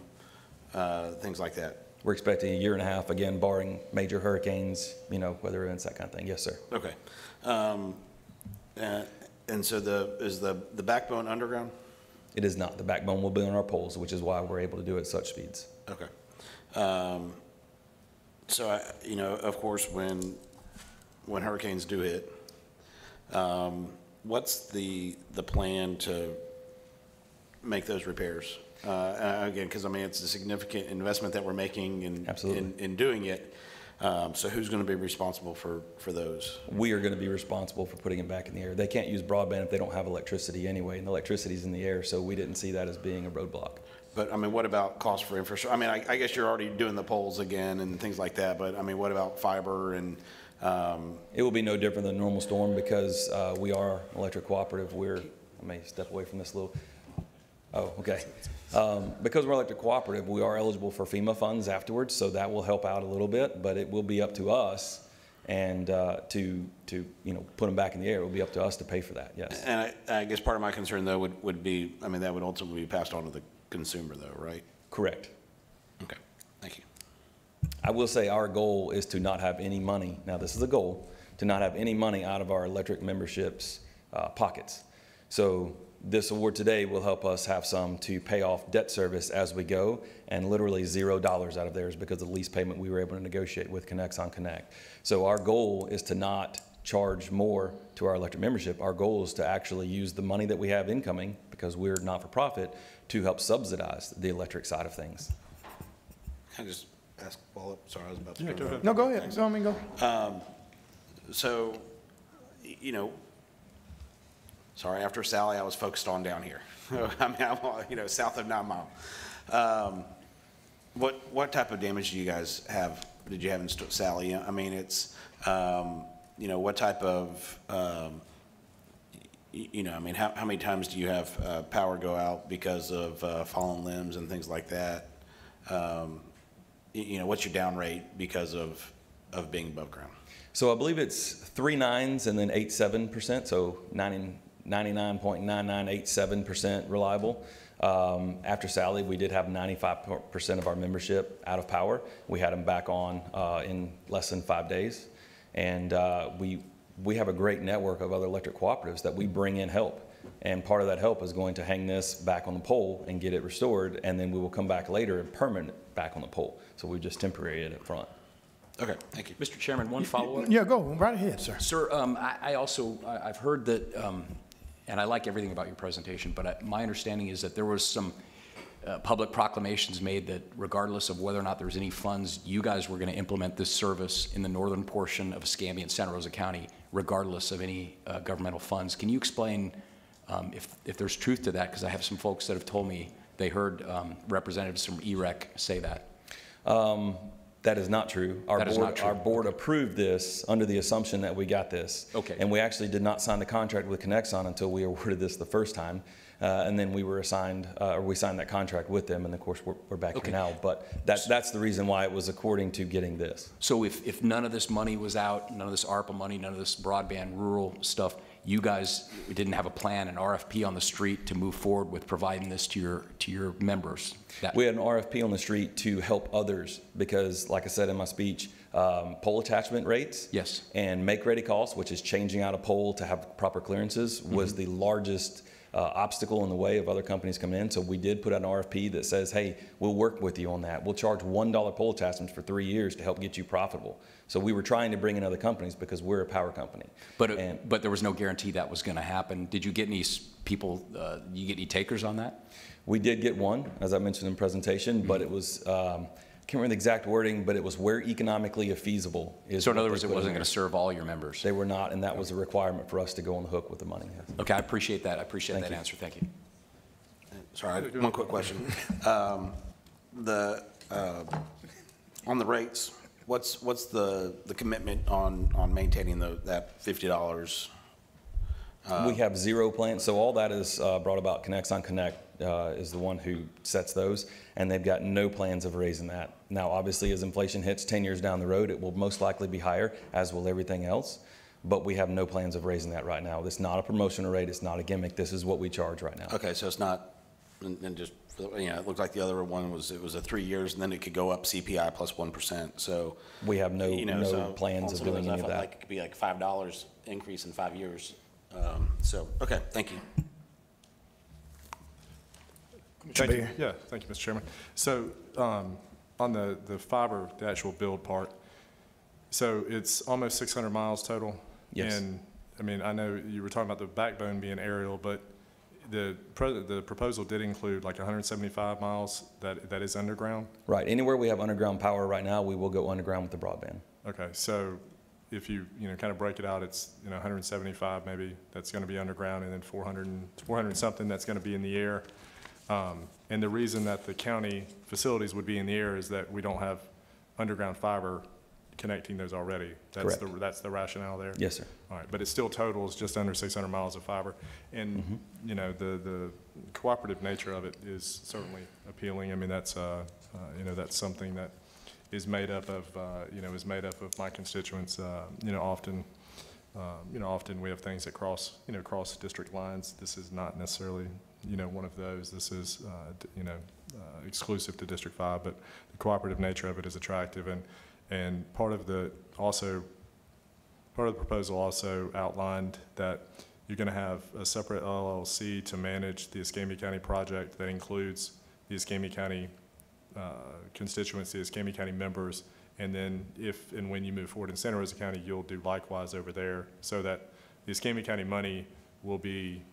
uh, things like that. We're expecting a year and a half again, barring major hurricanes, you know, weather events, that kind of thing. Yes, sir. Okay. Um, uh, And so the, is the, the backbone underground? It is not. The backbone will be on our poles, which is why we're able to do it at such speeds. Okay. Um, So, I, you know, of course, when, when hurricanes do hit, um, what's the, the plan to make those repairs? Uh, Again, because I mean, it's a significant investment that we're making in, in, in doing it. Um, So who's going to be responsible for, for those? We are going to be responsible for putting it back in the air. They can't use broadband if they don't have electricity anyway, and the electricity's in the air, so we didn't see that as being a roadblock. But, I mean, what about cost for infrastructure? I mean, I, I guess you're already doing the poles again and things like that, but I mean, what about fiber and Um, It will be no different than a normal storm because uh, we are electric cooperative. We're, I may step away from this a little. Oh, okay. Um, Because we're electric cooperative, we are eligible for FEMA funds afterwards, so that will help out a little bit, but it will be up to us and uh, to, to, you know, put them back in the air. It will be up to us to pay for that, yes. And I, I guess part of my concern though would, would be, I mean, that would ultimately be passed on to the consumer though, right? Correct. I will say our goal is to not have any money, now this is a goal, to not have any money out of our electric memberships uh, pockets. So this award today will help us have some to pay off debt service as we go, and literally zero dollars out of theirs because of the lease payment we were able to negotiate with Conexon Connect. So our goal is to not charge more to our electric membership. Our goal is to actually use the money that we have incoming, because we're not-for-profit, to help subsidize the electric side of things. I just ask, a follow-up? Sorry, I was about to. Yeah, cut go ahead. No, go ahead. Thanks. Go, I mean, go. Um, So, y- you know, sorry, after Sally, I was focused on down here. I mean, I'm, you know, south of Nine Mile. Um, What, what type of damage do you guys have, did you have in St- Sally? I mean, it's, um, you know, what type of, um, y- you know, I mean, how, how many times do you have uh, power go out because of uh, fallen limbs and things like that? Um, y- You know, what's your down rate because of, of being above ground? So I believe it's three nines and then eight seven percent, so 90 99.9987% reliable. Um, after Sally, we did have 95% of our membership out of power. We had them back on uh, in less than five days. And uh, we, we have a great network of other electric cooperatives that we bring in help. And part of that help is going to hang this back on the pole and get it restored, and then we will come back later and permanent back on the pole. So we just temporary it up front. Okay, thank you. Mr. Chairman, one follow-up? Yeah, go, right ahead, sir. Sir, um, I, I also, I- I've heard that, um, and I like everything about your presentation, but I- my understanding is that there was some uh, public proclamations made that regardless of whether or not there was any funds, you guys were going to implement this service in the northern portion of Escambia and Santa Rosa County, regardless of any uh, governmental funds. Can you explain um, if, if there's truth to that? Because I have some folks that have told me they heard um, representatives from EREC say that. Um, That is not true. Our That is board- not true. Our board approved this under the assumption that we got this. Okay. And we actually did not sign the contract with Conexon until we awarded this the first time. Uh, And then we were assigned, uh, or we signed that contract with them, and of course, we're we're back Okay. here now. But that's, that's the reason why it was according to getting this. So if, if none of this money was out, none of this ARPA money, none of this broadband rural stuff, you guys didn't have a plan, an RFP on the street to move forward with providing this to your, to your members? That- We had an RFP on the street to help others because, like I said in my speech, um, pole attachment rates. Yes. And make-ready costs, which is changing out a pole to have proper clearances, was the largest uh, obstacle in the way of other companies coming in. So we did put out an RFP that says, hey, we'll work with you on that. We'll charge $1 pole attachments for three years to help get you profitable. So we were trying to bring in other companies because we're a power company. But, it- but there was no guarantee that was going to happen. Did you get any people, uh, you get any takers on that? We did get one, as I mentioned in presentation, but it was, um, can't remember the exact wording, but it was where economically feasible. is So in what other they words, it put wasn't there. going to serve all your members? They were not, and that was a requirement for us to go on the hook with the money. yes. Okay, I appreciate that. I appreciate Thank that you. answer. Thank you. Sorry, I one quick question. Um, The, uh, on the rates, what's, what's the, the commitment on, on maintaining the, that fifty dollars? Uh, We have zero plans, so all that is uh, brought about, Connects Conexon Connect uh, is the one who sets those, and they've got no plans of raising that. Now, obviously, as inflation hits 10 years down the road, it will most likely be higher, as will everything else, but we have no plans of raising that right now. It's not a promotional rate, it's not a gimmick, this is what we charge right now. Okay, so it's not, and just, you know, it looked like the other one was, it was a three years, and then it could go up CPI plus one percent, so. We have no, you know, no so plans of doing any of that. like it could be like five dollars increase in five years. Um, So, okay, thank you. Thank you. Yeah, thank you, Mr. Chairman. So, um, on the, the fiber, the actual build part, so it's almost six hundred miles total? Yes. And, I mean, I know you were talking about the backbone being aerial, but the, pro- the proposal did include like hundred and seventy-five miles that, that is underground? Right, anywhere we have underground power right now, we will go underground with the broadband. Okay, so if you, you know, kind of break it out, it's, you know, 175 maybe that's going to be underground, and then 400, 400 and something that's going to be in the air. Um, And the reason that the county facilities would be in the air is that we don't have underground fiber connecting those already. That's the, Correct. that's the rationale there? Yes, sir. All right, but it still totals just under 600 miles of fiber. And, you know, the, the cooperative nature of it is certainly appealing. I mean, that's, uh, uh, you know, that's something that is made up of, uh, you know, is made up of my constituents. Uh, You know, often, um, you know, often we have things that cross, you know, cross district lines. This is not necessarily, you know, one of those. This is, uh, you know, uh, exclusive to District Five, but the cooperative nature of it is attractive. And, and part of the, also, part of the proposal also outlined that you're going to have a separate LLC to manage the Escambia County project that includes the Escambia County uh, constituency, Escambia County members, and then if and when you move forward in Santa Rosa County, you'll do likewise over there, so that the Escambia County money will be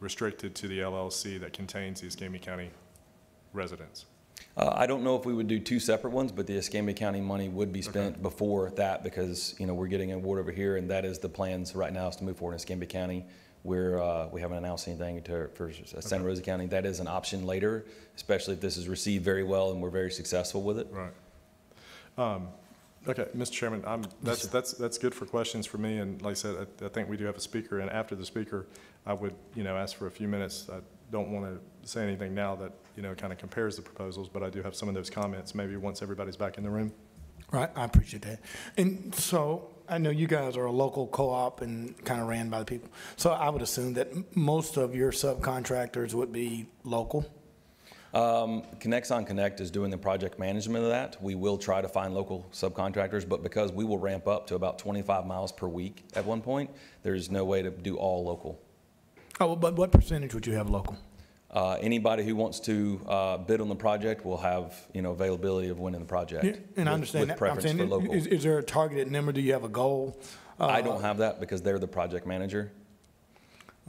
restricted to the LLC that contains the Escambia County residents. Uh, I don't know if we would do two separate ones, but the Escambia County money would be spent before that because, you know, we're getting an award over here and that is the plans right now is to move forward in Escambia County. We're, uh, we haven't announced anything to, for Santa Rosa County. That is an option later, especially if this is received very well and we're very successful with it. Right. Um, Okay, Mr. Chairman, I'm, that's, that's, that's good for questions for me, and like I said, I, I think we do have a speaker, and after the speaker, I would, you know, ask for a few minutes. I don't want to say anything now that, you know, kind of compares the proposals, but I do have some of those comments, maybe once everybody's back in the room. Right, I appreciate that. And so, I know you guys are a local co-op and kind of ran by the people. So I would assume that most of your subcontractors would be local? Um, on Connect is doing the project management of that. We will try to find local subcontractors, but because we will ramp up to about 25 miles per week at one point, there's no way to do all local. Oh, but what percentage would you have local? Uh, Anybody who wants to uh, bid on the project will have, you know, availability of winning the project. Yeah, And I understand that. With preference I'm for saying, local. Is, is there a targeted number? Do you have a goal? I Uh, don't have that because they're the project manager.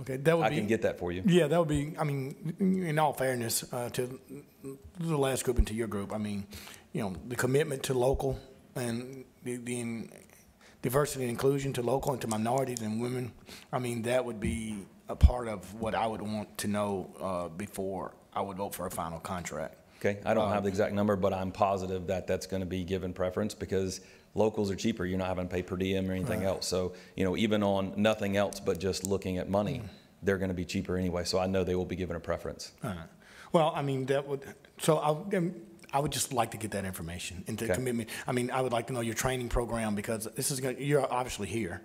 Okay, that would I be. can get that for you. Yeah, that would be, I mean, in all fairness, uh, to the last group and to your group, I mean, you know, the commitment to local and the, the diversity and inclusion to local and to minorities and women, I mean, that would be a part of what I would want to know, uh, before I would vote for a final contract. Okay, I don't Um, have the exact number, but I'm positive that that's going to be given preference because locals are cheaper. You're not having to pay per diem or anything Right. else. So, you know, even on nothing else but just looking at money, Mm. they're going to be cheaper anyway. So I know they will be given a preference. Right. Well, I mean, that would, so I, um, I would just like to get that information and the Okay. commitment. I mean, I would like to know your training program because this is, gonna- you're obviously here.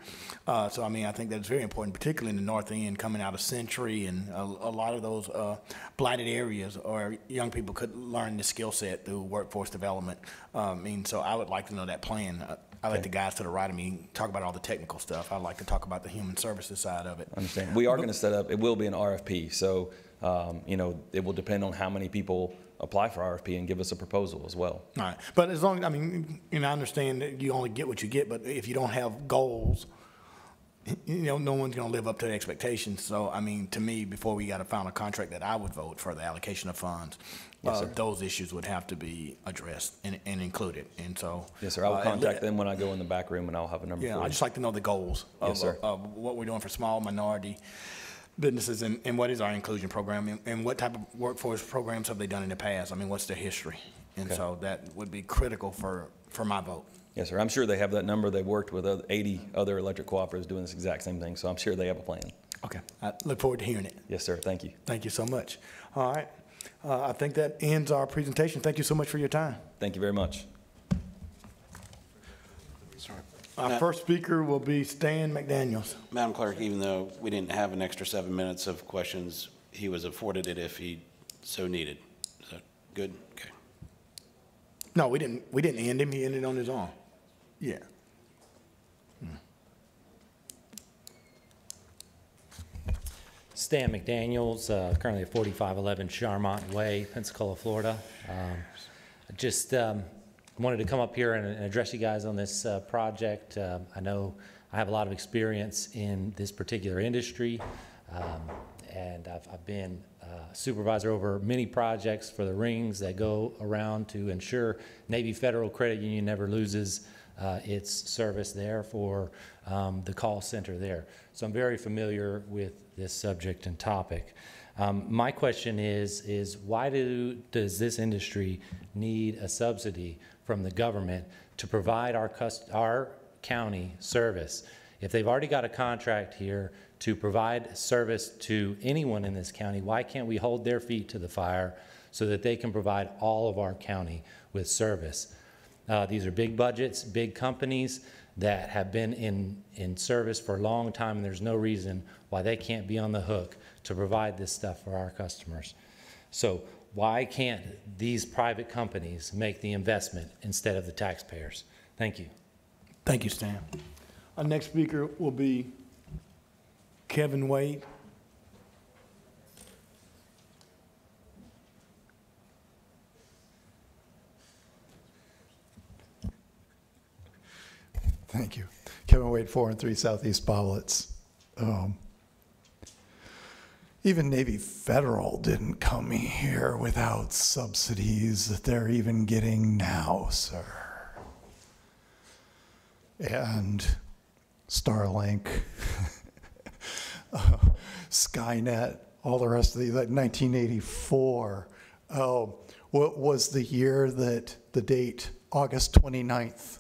Uh, so I mean, I think that's very important, particularly in the north end, coming out of Century and a, a lot of those, uh, blighted areas or young people could learn the skill set through workforce development. Uh, I mean, so I would like to know that plan. Uh, I Okay. the guys to the right of me talk about all the technical stuff. I'd like to talk about the human services side of it. Understand? We are going to set up, it will be an RFP. So, um, you know, it will depend on how many people apply for RFP and give us a proposal as well. All right, but as long, I mean, and I understand that you only get what you get, but if you don't have goals, you know, no one's gonna live up to the expectations. So, I mean, to me, before we got to find a final contract that I would vote for the allocation of funds, Yes, uh, those issues would have to be addressed and, and included, and so. Yes, sir. I will uh, contact them when I go in the back room and I'll have a number for you. Yeah, I just like to know the goals of, Yes, sir. of what we're doing for small minority businesses and, and what is our inclusion program and, and what type of workforce programs have they done in the past? I mean, what's their history? And Okay. so that would be critical for, for my vote. Yes, sir. I'm sure they have that number. They've worked with 80 other electric cooperatives doing this exact same thing, so I'm sure they have a plan. Okay. I look forward to hearing it. Yes, sir. Thank you. Thank you so much. All right. Uh, I think that ends our presentation. Thank you so much for your time. Thank you very much. Our Matt- first speaker will be Stan McDaniels. Madam Clerk, even though we didn't have an extra seven minutes of questions, he was afforded it if he so needed. Is that good? Okay. No, we didn't, we didn't end him. He ended on his own. Yeah. Stan McDaniels, uh, currently at 4511 Charmont Way, Pensacola, Florida. Um, Just um, wanted to come up here and and address you guys on this uh, project. Um, I know I have a lot of experience in this particular industry, um, and I've I've been uh, supervisor over many projects for the rings that go around to ensure Navy Federal Credit Union never loses uh, its service there for um, the call center there. So I'm very familiar with this subject and topic. Um, my question is, is why do, does this industry need a subsidy from the government to provide our our county service. If they've already got a contract here to provide service to anyone in this county, why can't we hold their feet to the fire so that they can provide all of our county with service? Uh, these are big budgets, big companies that have been in, in service for a long time, and there's no reason why they can't be on the hook to provide this stuff for our customers. So why can't these private companies make the investment instead of the taxpayers? Thank you. Thank you, Stan. Our next speaker will be Kevin Wade. Thank you. Kevin Wade, 4 and 3 Southeast Boblets. Um, even Navy Federal didn't come here without subsidies that they're even getting now, sir. And Starlink, uh, Skynet, all the rest of these, like 1984. Oh, what was the year that the date, August 29th,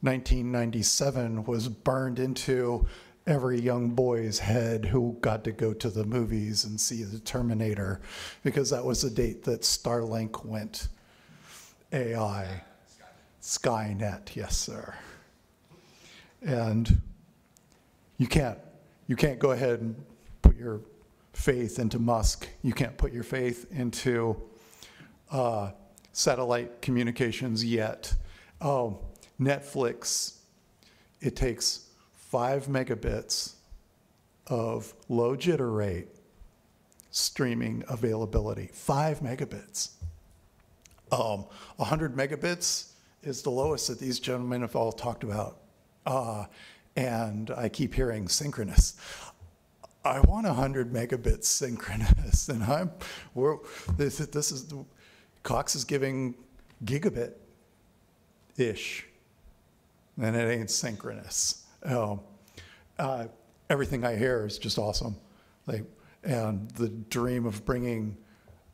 1997, was burned into every young boy's head who got to go to the movies and see the Terminator, because that was the date that Starlink went AI. Skynet, yes, sir. And you can't, you can't go ahead and put your faith into Musk. You can't put your faith into uh, satellite communications yet. Oh, Netflix, it takes five megabits of low jitter rate streaming availability. Five megabits. Um, 100 megabits is the lowest that these gentlemen have all talked about. Uh, and I keep hearing synchronous. I want 100 megabits synchronous, and I'm, we're, this, this is, Cox is giving gigabit-ish, and it ain't synchronous. Um, uh, everything I hear is just awesome. Like, and the dream of bringing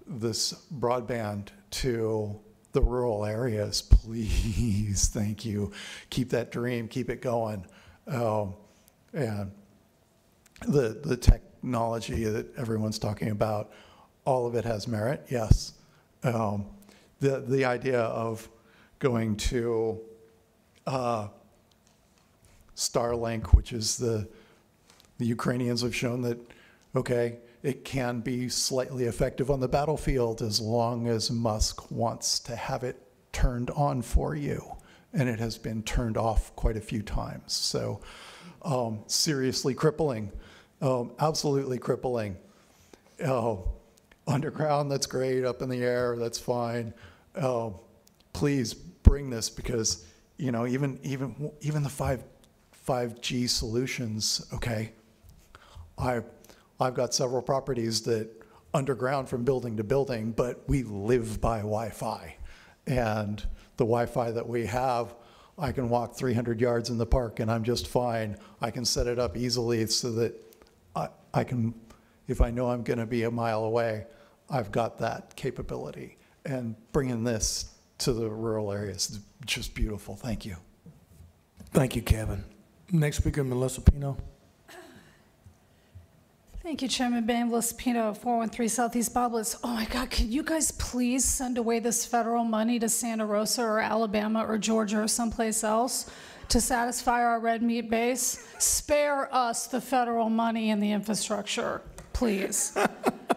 this broadband to the rural areas, please, thank you. Keep that dream, keep it going. Um, and the, the technology that everyone's talking about, all of it has merit, yes. Um, the, the idea of going to uh, Starlink, which is the, the Ukrainians have shown that, okay, it can be slightly effective on the battlefield as long as Musk wants to have it turned on for you. And it has been turned off quite a few times. So um, seriously crippling, um, absolutely crippling. Oh, underground, that's great. Up in the air, that's fine. Oh, please bring this because you know even even even the five 5G solutions. Okay, I I've got several properties that underground from building to building, but we live by Wi-Fi, and the Wi-Fi that we have. I can walk 300 yards in the park and I'm just fine. I can set it up easily so that I, I can, if I know I'm going to be a mile away, I've got that capability. And bringing this to the rural areas is just beautiful. Thank you. Thank you, Kevin. Next speaker, Melissa Pino. Thank you, Chairman Bain, Pino, 413 Southeast Boblets. Oh my God, can you guys please send away this federal money to Santa Rosa or Alabama or Georgia or someplace else to satisfy our red meat base? Spare us the federal money and the infrastructure, please.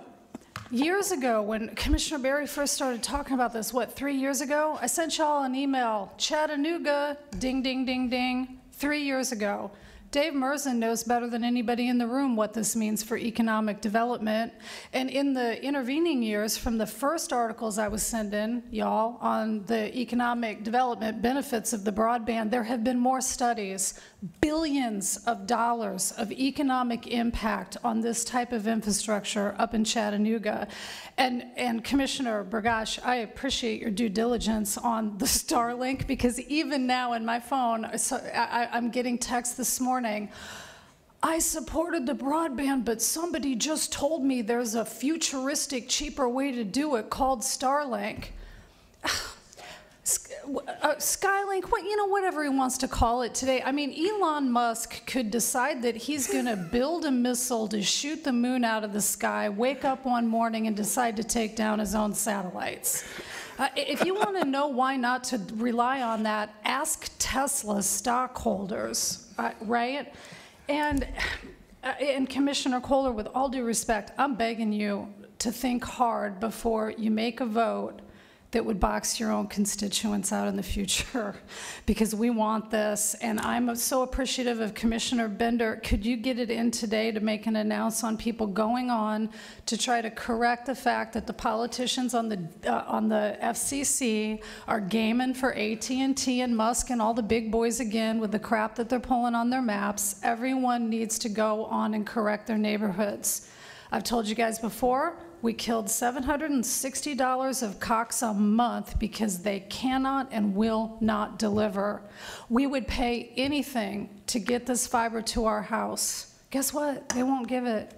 years ago, when Commissioner Barry first started talking about this, what, three years ago? I sent y'all an email, Chattanooga, ding, ding, ding, ding, three years ago. Dave Murzin knows better than anybody in the room what this means for economic development. And in the intervening years, from the first articles I was sending y'all on the economic development benefits of the broadband, there have been more studies, billions of dollars of economic impact on this type of infrastructure up in Chattanooga. And, and Commissioner Bergosh, I appreciate your due diligence on the Starlink because even now in my phone, so I, I'm getting texts this morning. I supported the broadband, but somebody just told me there's a futuristic, cheaper way to do it called Starlink. uh, Skylink, what, you know, whatever he wants to call it today. I mean, Elon Musk could decide that he's going to build a missile to shoot the moon out of the sky, wake up one morning and decide to take down his own satellites. Uh, if you want to know why not to rely on that, ask Tesla stockholders, uh, right? And, uh, and Commissioner Kohler, with all due respect, I'm begging you to think hard before you make a vote that would box your own constituents out in the future, because we want this. And I'm so appreciative of Commissioner Bender. Could you get it in today to make an announce on people going on to try to correct the fact that the politicians on the, uh, on the FCC are gaming for AT&T and Musk and all the big boys again with the crap that they're pulling on their maps? Everyone needs to go on and correct their neighborhoods. I've told you guys before, we killed $760 of Cox a month because they cannot and will not deliver. We would pay anything to get this fiber to our house. Guess what? They won't give it.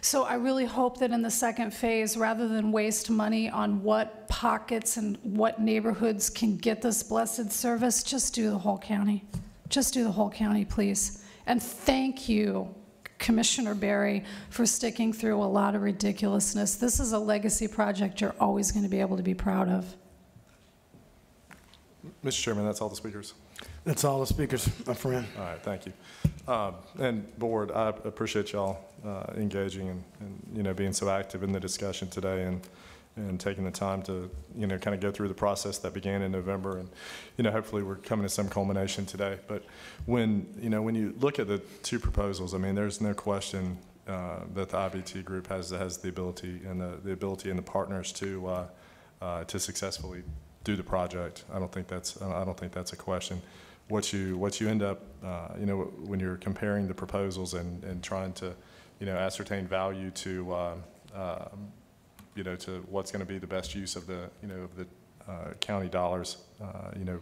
So I really hope that in the second phase, rather than waste money on what pockets and what neighborhoods can get this blessed service, just do the whole county. Just do the whole county, please. And thank you Commissioner Barry for sticking through a lot of ridiculousness. This is a legacy project you're always going to be able to be proud of. Mr. Chairman, that's all the speakers. That's all the speakers, my friend. All right, thank you. Um, And Board, I appreciate y'all uh, engaging and, and, you know, being so active in the discussion today and, and taking the time to, you know, kind of go through the process that began in November. And, you know, hopefully we're coming to some culmination today. But when, you know, when you look at the two proposals, I mean, there's no question uh, that the IBT group has, has the ability and the, the ability and the partners to, uh, uh, to successfully do the project. I don't think that's, I don't think that's a question. What you, what you end up, uh, you know, when you're comparing the proposals and, and trying to, you know, ascertain value to, uh, uh, you know, to what's going to be the best use of the, you know, of the uh, county dollars, uh, you know,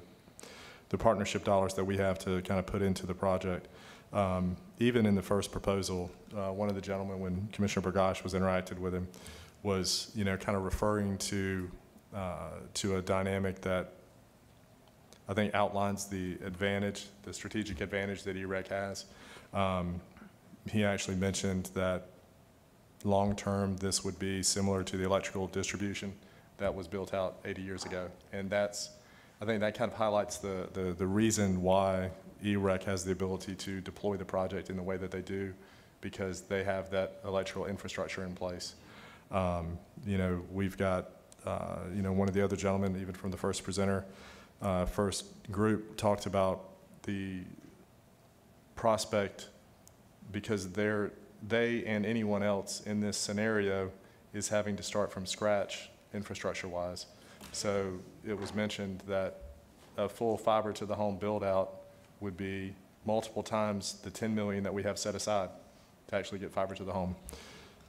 the partnership dollars that we have to kind of put into the project. Um, even in the first proposal, uh, one of the gentlemen, when Commissioner Bergosh was interacted with him, was, you know, kind of referring to, uh, to a dynamic that I think outlines the advantage, the strategic advantage that EREC has. Um, he actually mentioned that long-term, this would be similar to the electrical distribution that was built out 80 years ago. And that's, I think that kind of highlights the, the, the reason why EREC has the ability to deploy the project in the way that they do, because they have that electrical infrastructure in place. Um, you know, we've got, uh, you know, one of the other gentlemen, even from the first presenter, uh, first group, talked about the prospect because they're, they and anyone else in this scenario is having to start from scratch infrastructure-wise. So it was mentioned that a full fiber to the home build-out would be multiple times the 10 million that we have set aside to actually get fiber to the home.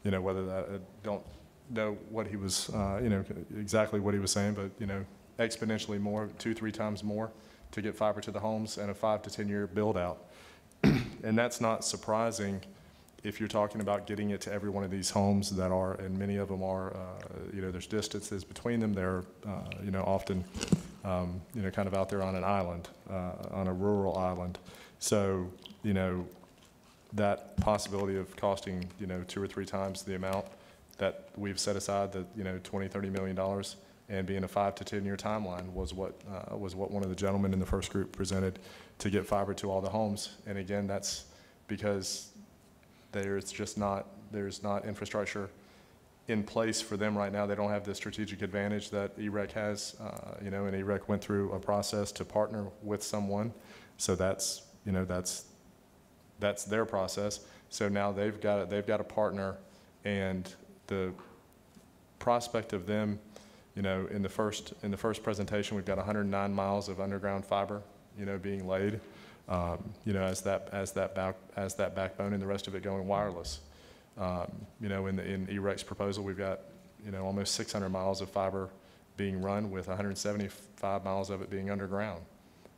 You know, whether that, I don't know what he was, uh, you know, exactly what he was saying, but, you know, exponentially more, two, three times more to get fiber to the homes and a five to 10-year build-out. and that's not surprising if you're talking about getting it to every one of these homes that are, and many of them are, uh, you know, there's distances between them. They're, uh, you know, often, um, you know, kind of out there on an island, uh, on a rural island. So, you know, that possibility of costing, you know, two or three times the amount that we've set aside, the, you know, 20, 30 million dollars, and being a five to 10 year timeline was what, uh, was what one of the gentlemen in the first group presented to get fiber to all the homes. And again, that's because there's just not, there's not infrastructure in place for them right now. They don't have the strategic advantage that EREC has, uh, you know, and EREC went through a process to partner with someone. So that's, you know, that's, that's their process. So now they've got, they've got a partner and the prospect of them, you know, in the first, in the first presentation, we've got 109 miles of underground fiber, you know, being laid um, you know, as that, as that back, as that backbone and the rest of it going wireless. Um, you know, in the, in EREC's proposal, we've got, you know, almost 600 miles of fiber being run with 175 miles of it being underground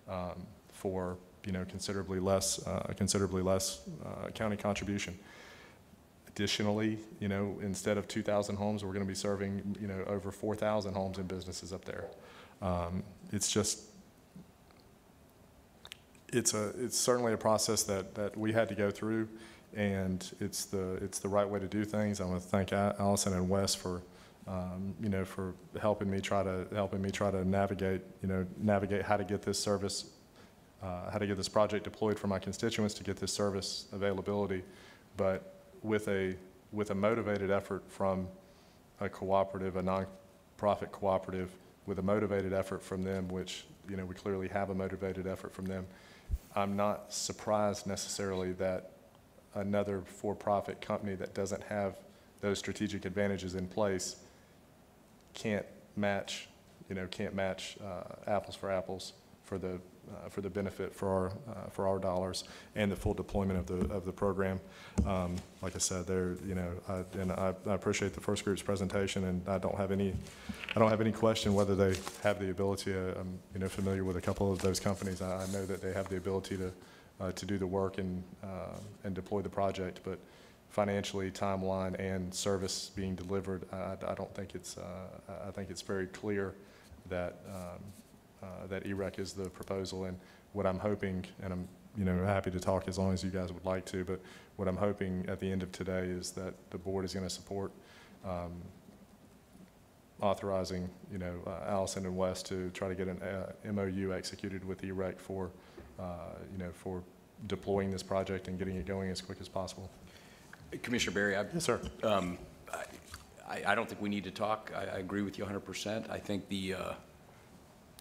um, for, you know, considerably less, uh, considerably less uh, county contribution. Additionally, you know, instead of 2,000 homes, we're going to be serving, you know, over 4,000 homes and businesses up there. Um, It's just, it's a, it's certainly a process that, that we had to go through, and it's the, it's the right way to do things. I want to thank Allison and Wes for, um, you know, for helping me try to, helping me try to navigate, you know, navigate how to get this service, uh, how to get this project deployed for my constituents to get this service availability, but with a, with a motivated effort from a cooperative, a nonprofit cooperative, with a motivated effort from them, which, you know, we clearly have a motivated effort from them. I'm not surprised necessarily that another for-profit company that doesn't have those strategic advantages in place can't match, you know, can't match uh, apples for apples for the, uh, for the benefit for our, uh, for our dollars and the full deployment of the, of the program. Um, Like I said, there, you know, I- and I I appreciate the first group's presentation, and I don't have any, I don't have any question whether they have the ability. uh, I'm, you know, familiar with a couple of those companies. I I know that they have the ability to, uh, to do the work and, uh, and deploy the project, but financially, timeline, and service being delivered, I, I don't think it's, uh, I- think it's very clear that, um, that EREC is the proposal. And what I'm hoping, and I'm, you know, happy to talk as long as you guys would like to, but what I'm hoping at the end of today is that the board is going to support um, authorizing, you know, uh, Allison and Wes to try to get an uh, MOU executed with EREC for, uh, you know, for deploying this project and getting it going as quick as possible. Commissioner Barry, I. Yes, sir. Um, I, I don't think we need to talk. I, I agree with you 100%. I think the, uh,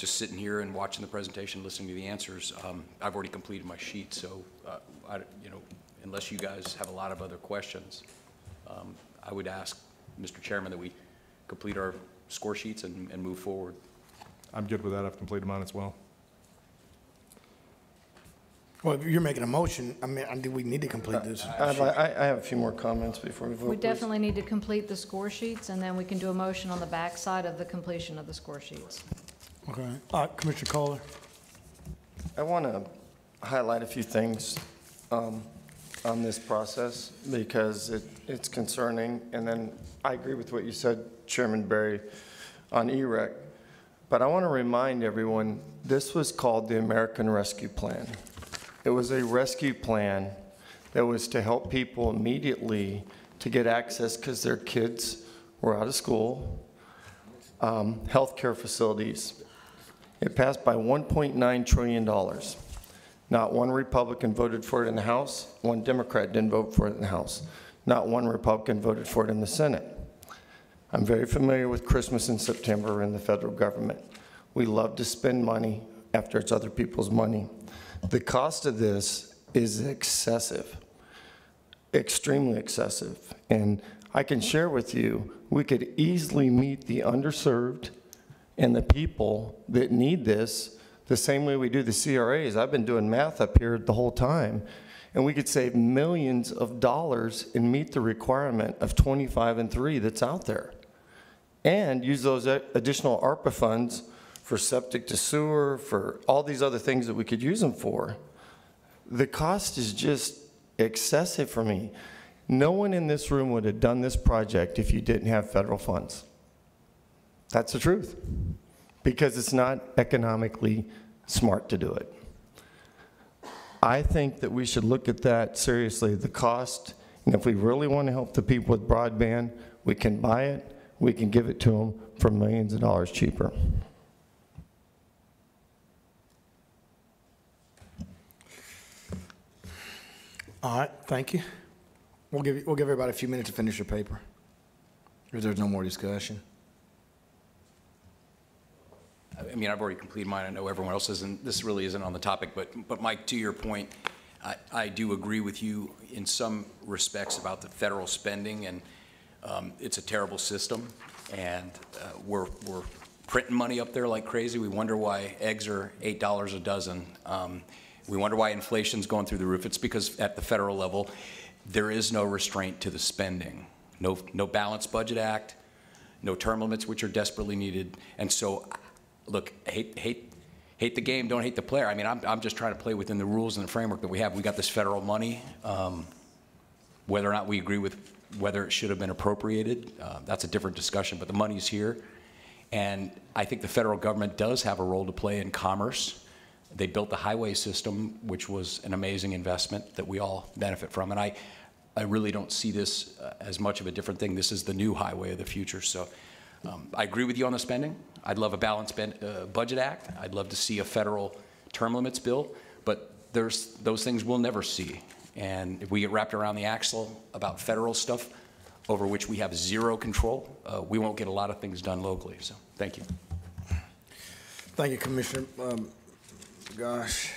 just sitting here and watching the presentation, listening to the answers, um, I've already completed my sheet, so, uh, I, you know, unless you guys have a lot of other questions, um, I would ask, Mr. Chairman, that we complete our score sheets and, and move forward. I'm good with that. I've completed mine as well. Well, if you're making a motion, I mean, I- do we need to complete this? I'd li- I, I have a few more comments before we vote. We please. definitely need to complete the score sheets, and then we can do a motion on the backside of the completion of the score sheets. Okay. Uh, Commissioner Kohler? I want to highlight a few things um, on this process because it, it's concerning. And then I agree with what you said, Chairman Barry, on EREC. But I want to remind everyone, this was called the American Rescue Plan. It was a rescue plan that was to help people immediately to get access because their kids were out of school, um, healthcare facilities, it passed by $1.9 trillion. Not one Republican voted for it in the House, one Democrat didn't vote for it in the House. Not one Republican voted for it in the Senate. I'm very familiar with Christmas in September in the federal government. We love to spend money after it's other people's money. The cost of this is excessive, extremely excessive. And I can share with you, we could easily meet the underserved and the people that need this the same way we do the CRAs. I've been doing math up here the whole time, and we could save millions of dollars and meet the requirement of 25 and 3 that's out there. And use those additional ARPA funds for septic to sewer, for all these other things that we could use them for. The cost is just excessive for me. No one in this room would have done this project if you didn't have federal funds. That's the truth, because it's not economically smart to do it. I think that we should look at that seriously, the cost, and if we really want to help the people with broadband, we can buy it, we can give it to them for millions of dollars cheaper. All right, thank you. We'll give, we'll give everybody a few minutes to finish your paper. If there's no more discussion. I mean, I've already completed mine. I know everyone else isn't, this really isn't on the topic, but, but Mike, to your point, I, I do agree with you in some respects about the federal spending, and um, it's a terrible system, and uh, we're, we're printing money up there like crazy. We wonder why eggs are $8 a dozen. Um, We wonder why inflation's going through the roof. It's because at the federal level, there is no restraint to the spending. No, no balanced budget act, no term limits, which are desperately needed. And so, look, hate, hate, hate the game, don't hate the player. I mean, I'm, I'm just trying to play within the rules and the framework that we have. We got this federal money. Um, whether or not we agree with whether it should have been appropriated, uh, that's a different discussion, but the money's here. And I think the federal government does have a role to play in commerce. They built the highway system, which was an amazing investment that we all benefit from. And I, I really don't see this uh, as much of a different thing. This is the new highway of the future. So um, I agree with you on the spending. I'd love a balanced ben- uh, budget act. I'd love to see a federal term limits bill. But there's those things we'll never see. And if we get wrapped around the axle about federal stuff over which we have zero control, uh, we won't get a lot of things done locally. So thank you. Thank you, Commissioner. Um, Gosh.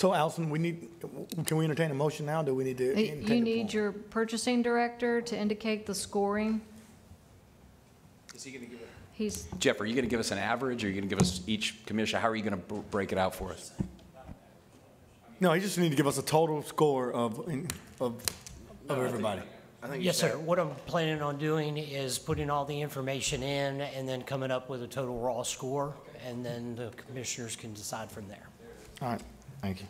So Allison, we need, can we entertain a motion now? Do we need to? entertain You the need poll? your purchasing director to indicate the scoring. Is he going to give it? He's, Jeff, are you going to give us an average, or are you going to give us each commissioner? How are you going to break it out for us? No, you just need to give us a total score of, of, of everybody. Yes, sir. What I'm planning on doing is putting all the information in and then coming up with a total raw score, and then the commissioners can decide from there. All right, thank you.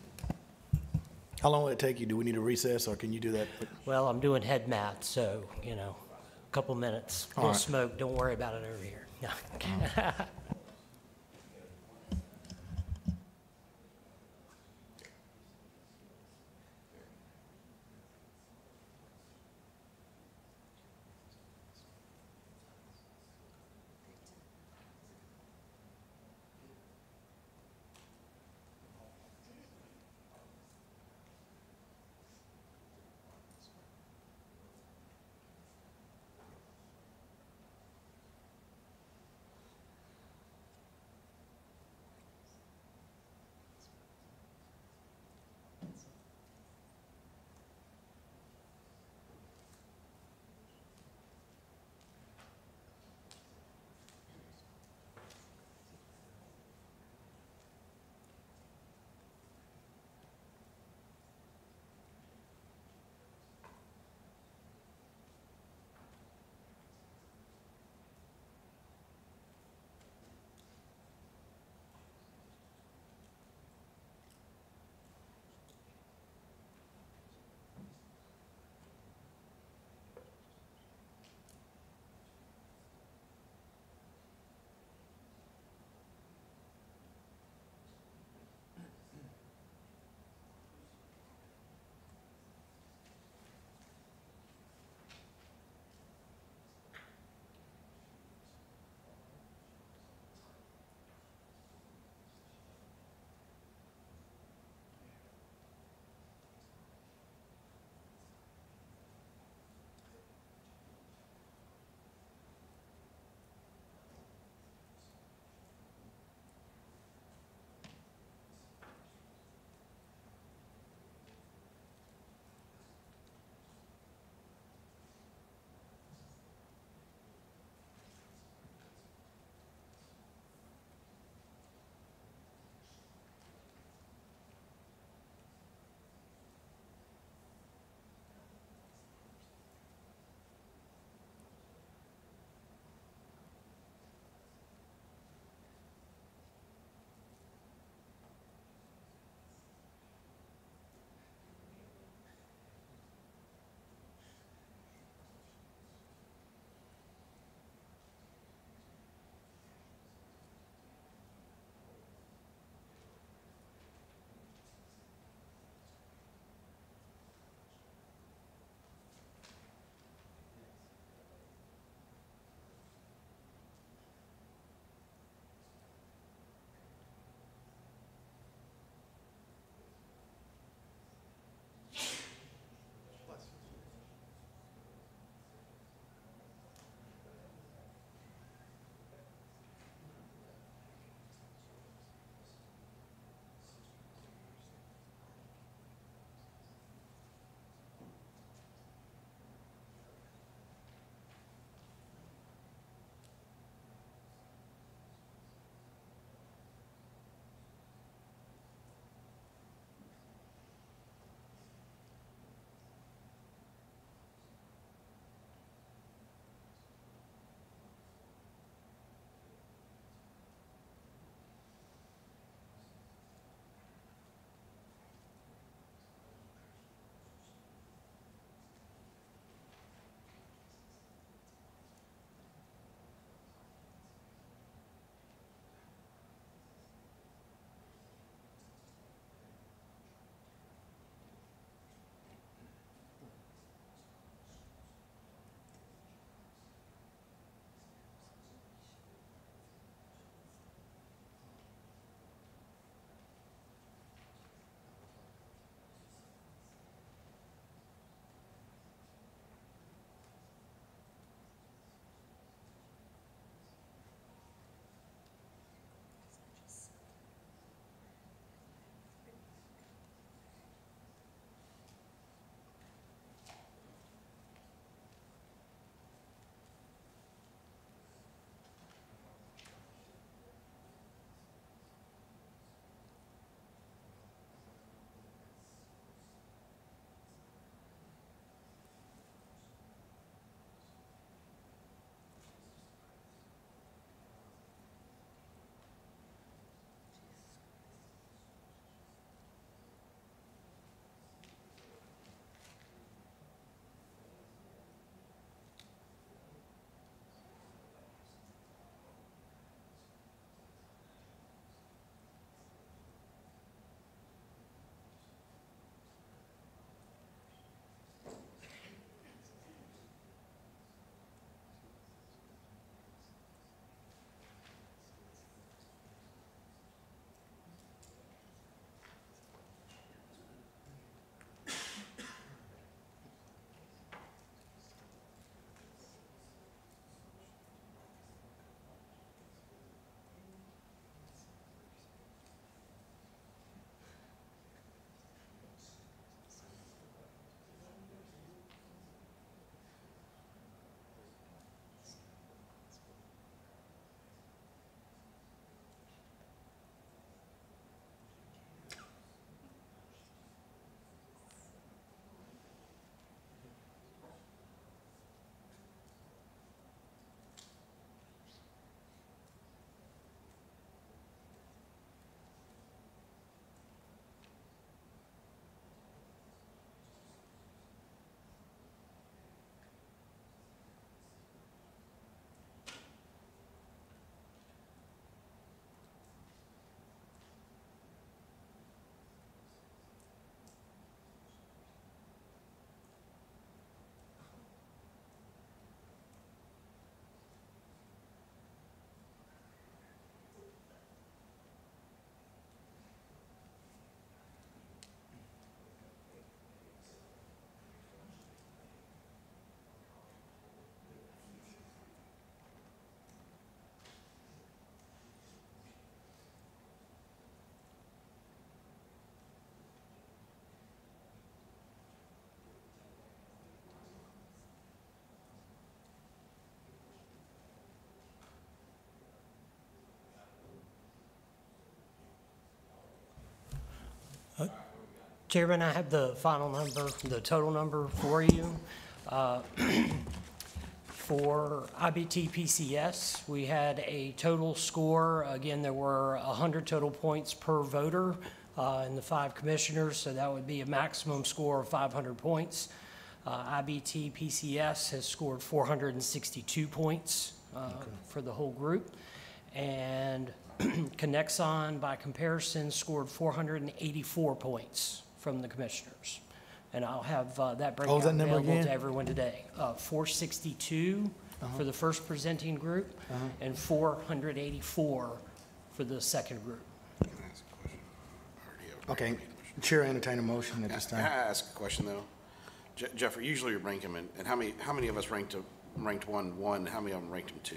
How long will it take you? Do we need a recess, or can you do that? Well, I'm doing head math, so, you know, a couple minutes. All We'll right. smoke, don't worry about it over here. No. Chairman, I have the final number, the total number for you. Uh, For IBT PCS, we had a total score, again, there were 100 total points per voter uh, in the five commissioners, so that would be a maximum score of 500 points. Uh, IBT PCS has scored 462 points uh, for the whole group. And Conexon, by comparison, scored 484 points from the commissioners. And I'll have uh, that What was breakout that number available again? to everyone today. Uh, 462 for the first presenting group Uh-huh. and 484 for the second group. Okay, Chair entertain a motion at this Can I time. ask a question, though? Je- Jeffrey, usually you rank them, in- and how many, how many of us ranked, a- ranked one, one, how many of them ranked them two?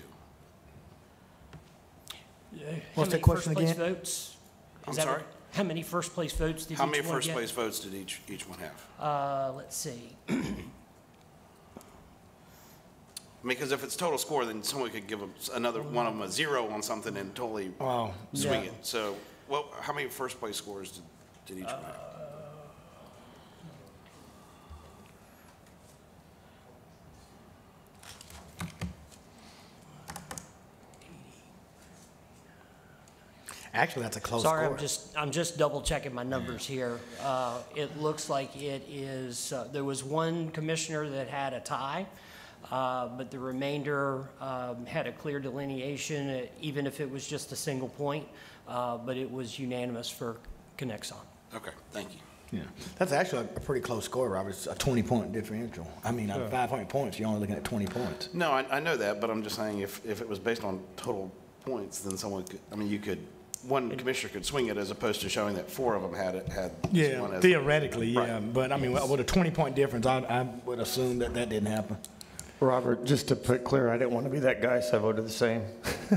What's How that question again? first-place votes? I'm Is that what- sorry? How many first-place votes did each How one many get? first-place votes did each, each one have? Uh, let's see. I mean, because if it's total score, then someone could give 'em s- another, one of them a zero on something and totally Oh. swing Yeah. it. So, well, how many first-place scores did, did each one have? Actually, that's a close Sorry, score. I'm just, I'm just double checking my numbers here. Uh, It looks like it is, uh, there was one commissioner that had a tie, uh, but the remainder um, had a clear delineation, uh, even if it was just a single point, uh, but it was unanimous for Conexon. Okay, thank you. Yeah, that's actually a pretty close score, Robert. It's a 20-point differential. I mean, out of Yeah. 500 points, you're only looking at 20 points. No, I, I know that, but I'm just saying if, if it was based on total points, then someone could, I mean, you could, one commissioner could swing it as opposed to showing that four of them had, it had this Yeah, one as. theoretically, yeah, Right. but I mean, with a 20-point difference, I, I would assume that that didn't happen. Robert, just to put clear, I didn't want to be that guy, so I voted the same.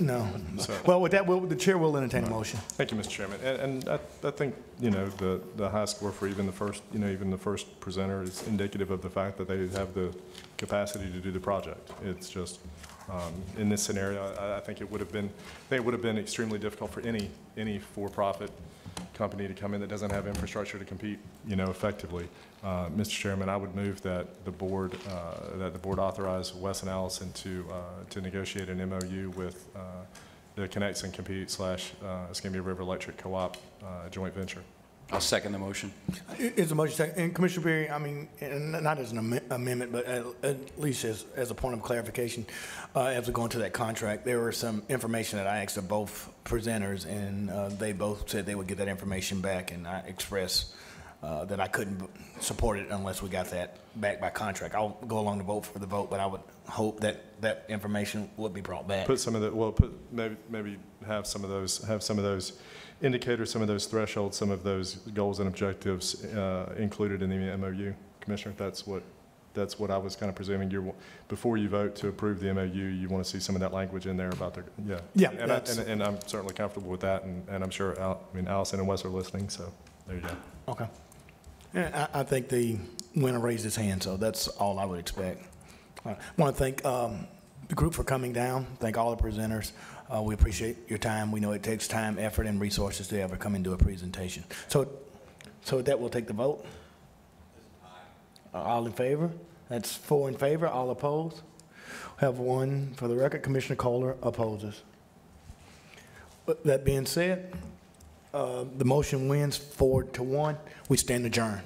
No. Well, with that, will- the chair will entertain a motion. Thank you, Mr. Chairman. And, and I, I think, you know, the, the high score for even the first, you know, even the first presenter is indicative of the fact that they have the capacity to do the project. It's just, um, in this scenario, I, I think it would have been, I think it would have been extremely difficult for any, any for-profit company to come in that doesn't have infrastructure to compete, you know, effectively. Uh, Mr. Chairman, I would move that the board, uh, that the board authorize Wes and Allison to, uh, to negotiate an MOU with uh, the Conexon Connect slash uh, Escambia River Electric Co-op uh, joint venture. I'll second the motion. Is a motion second, and Commissioner Barry, I mean, and not as an amen- amendment, but at, at least as, as a point of clarification, uh, as we go into that contract, there was some information that I asked of both presenters, and, uh, they both said they would get that information back, and I expressed, uh, that I couldn't support it unless we got that back by contract. I'll go along to vote for the vote, but I would hope that that information would be brought back. Put some of the, well, put, maybe, maybe have some of those, have some of those indicators, some of those thresholds, some of those goals and objectives uh, included in the MOU. Commissioner, that's what, that's what I was kind of presuming. You're, before you vote to approve the MOU, you want to see some of that language in there about the, yeah. Yeah, And I, and, and I'm certainly comfortable with that, and, and I'm sure, Al- I mean, Allison and Wes are listening, so there you go. Okay. Yeah, I, I think the winner raised his hand, so that's all I would expect. I want to thank um, the group for coming down, thank all the presenters. Uh, We appreciate your time. We know it takes time, effort, and resources to ever come do a presentation. So, so with that, we'll take the vote. All in favor? That's four in favor, all opposed? We Have one, for the record, Commissioner Kohler opposes. But That being said, uh, the motion wins four to one. We stand adjourned.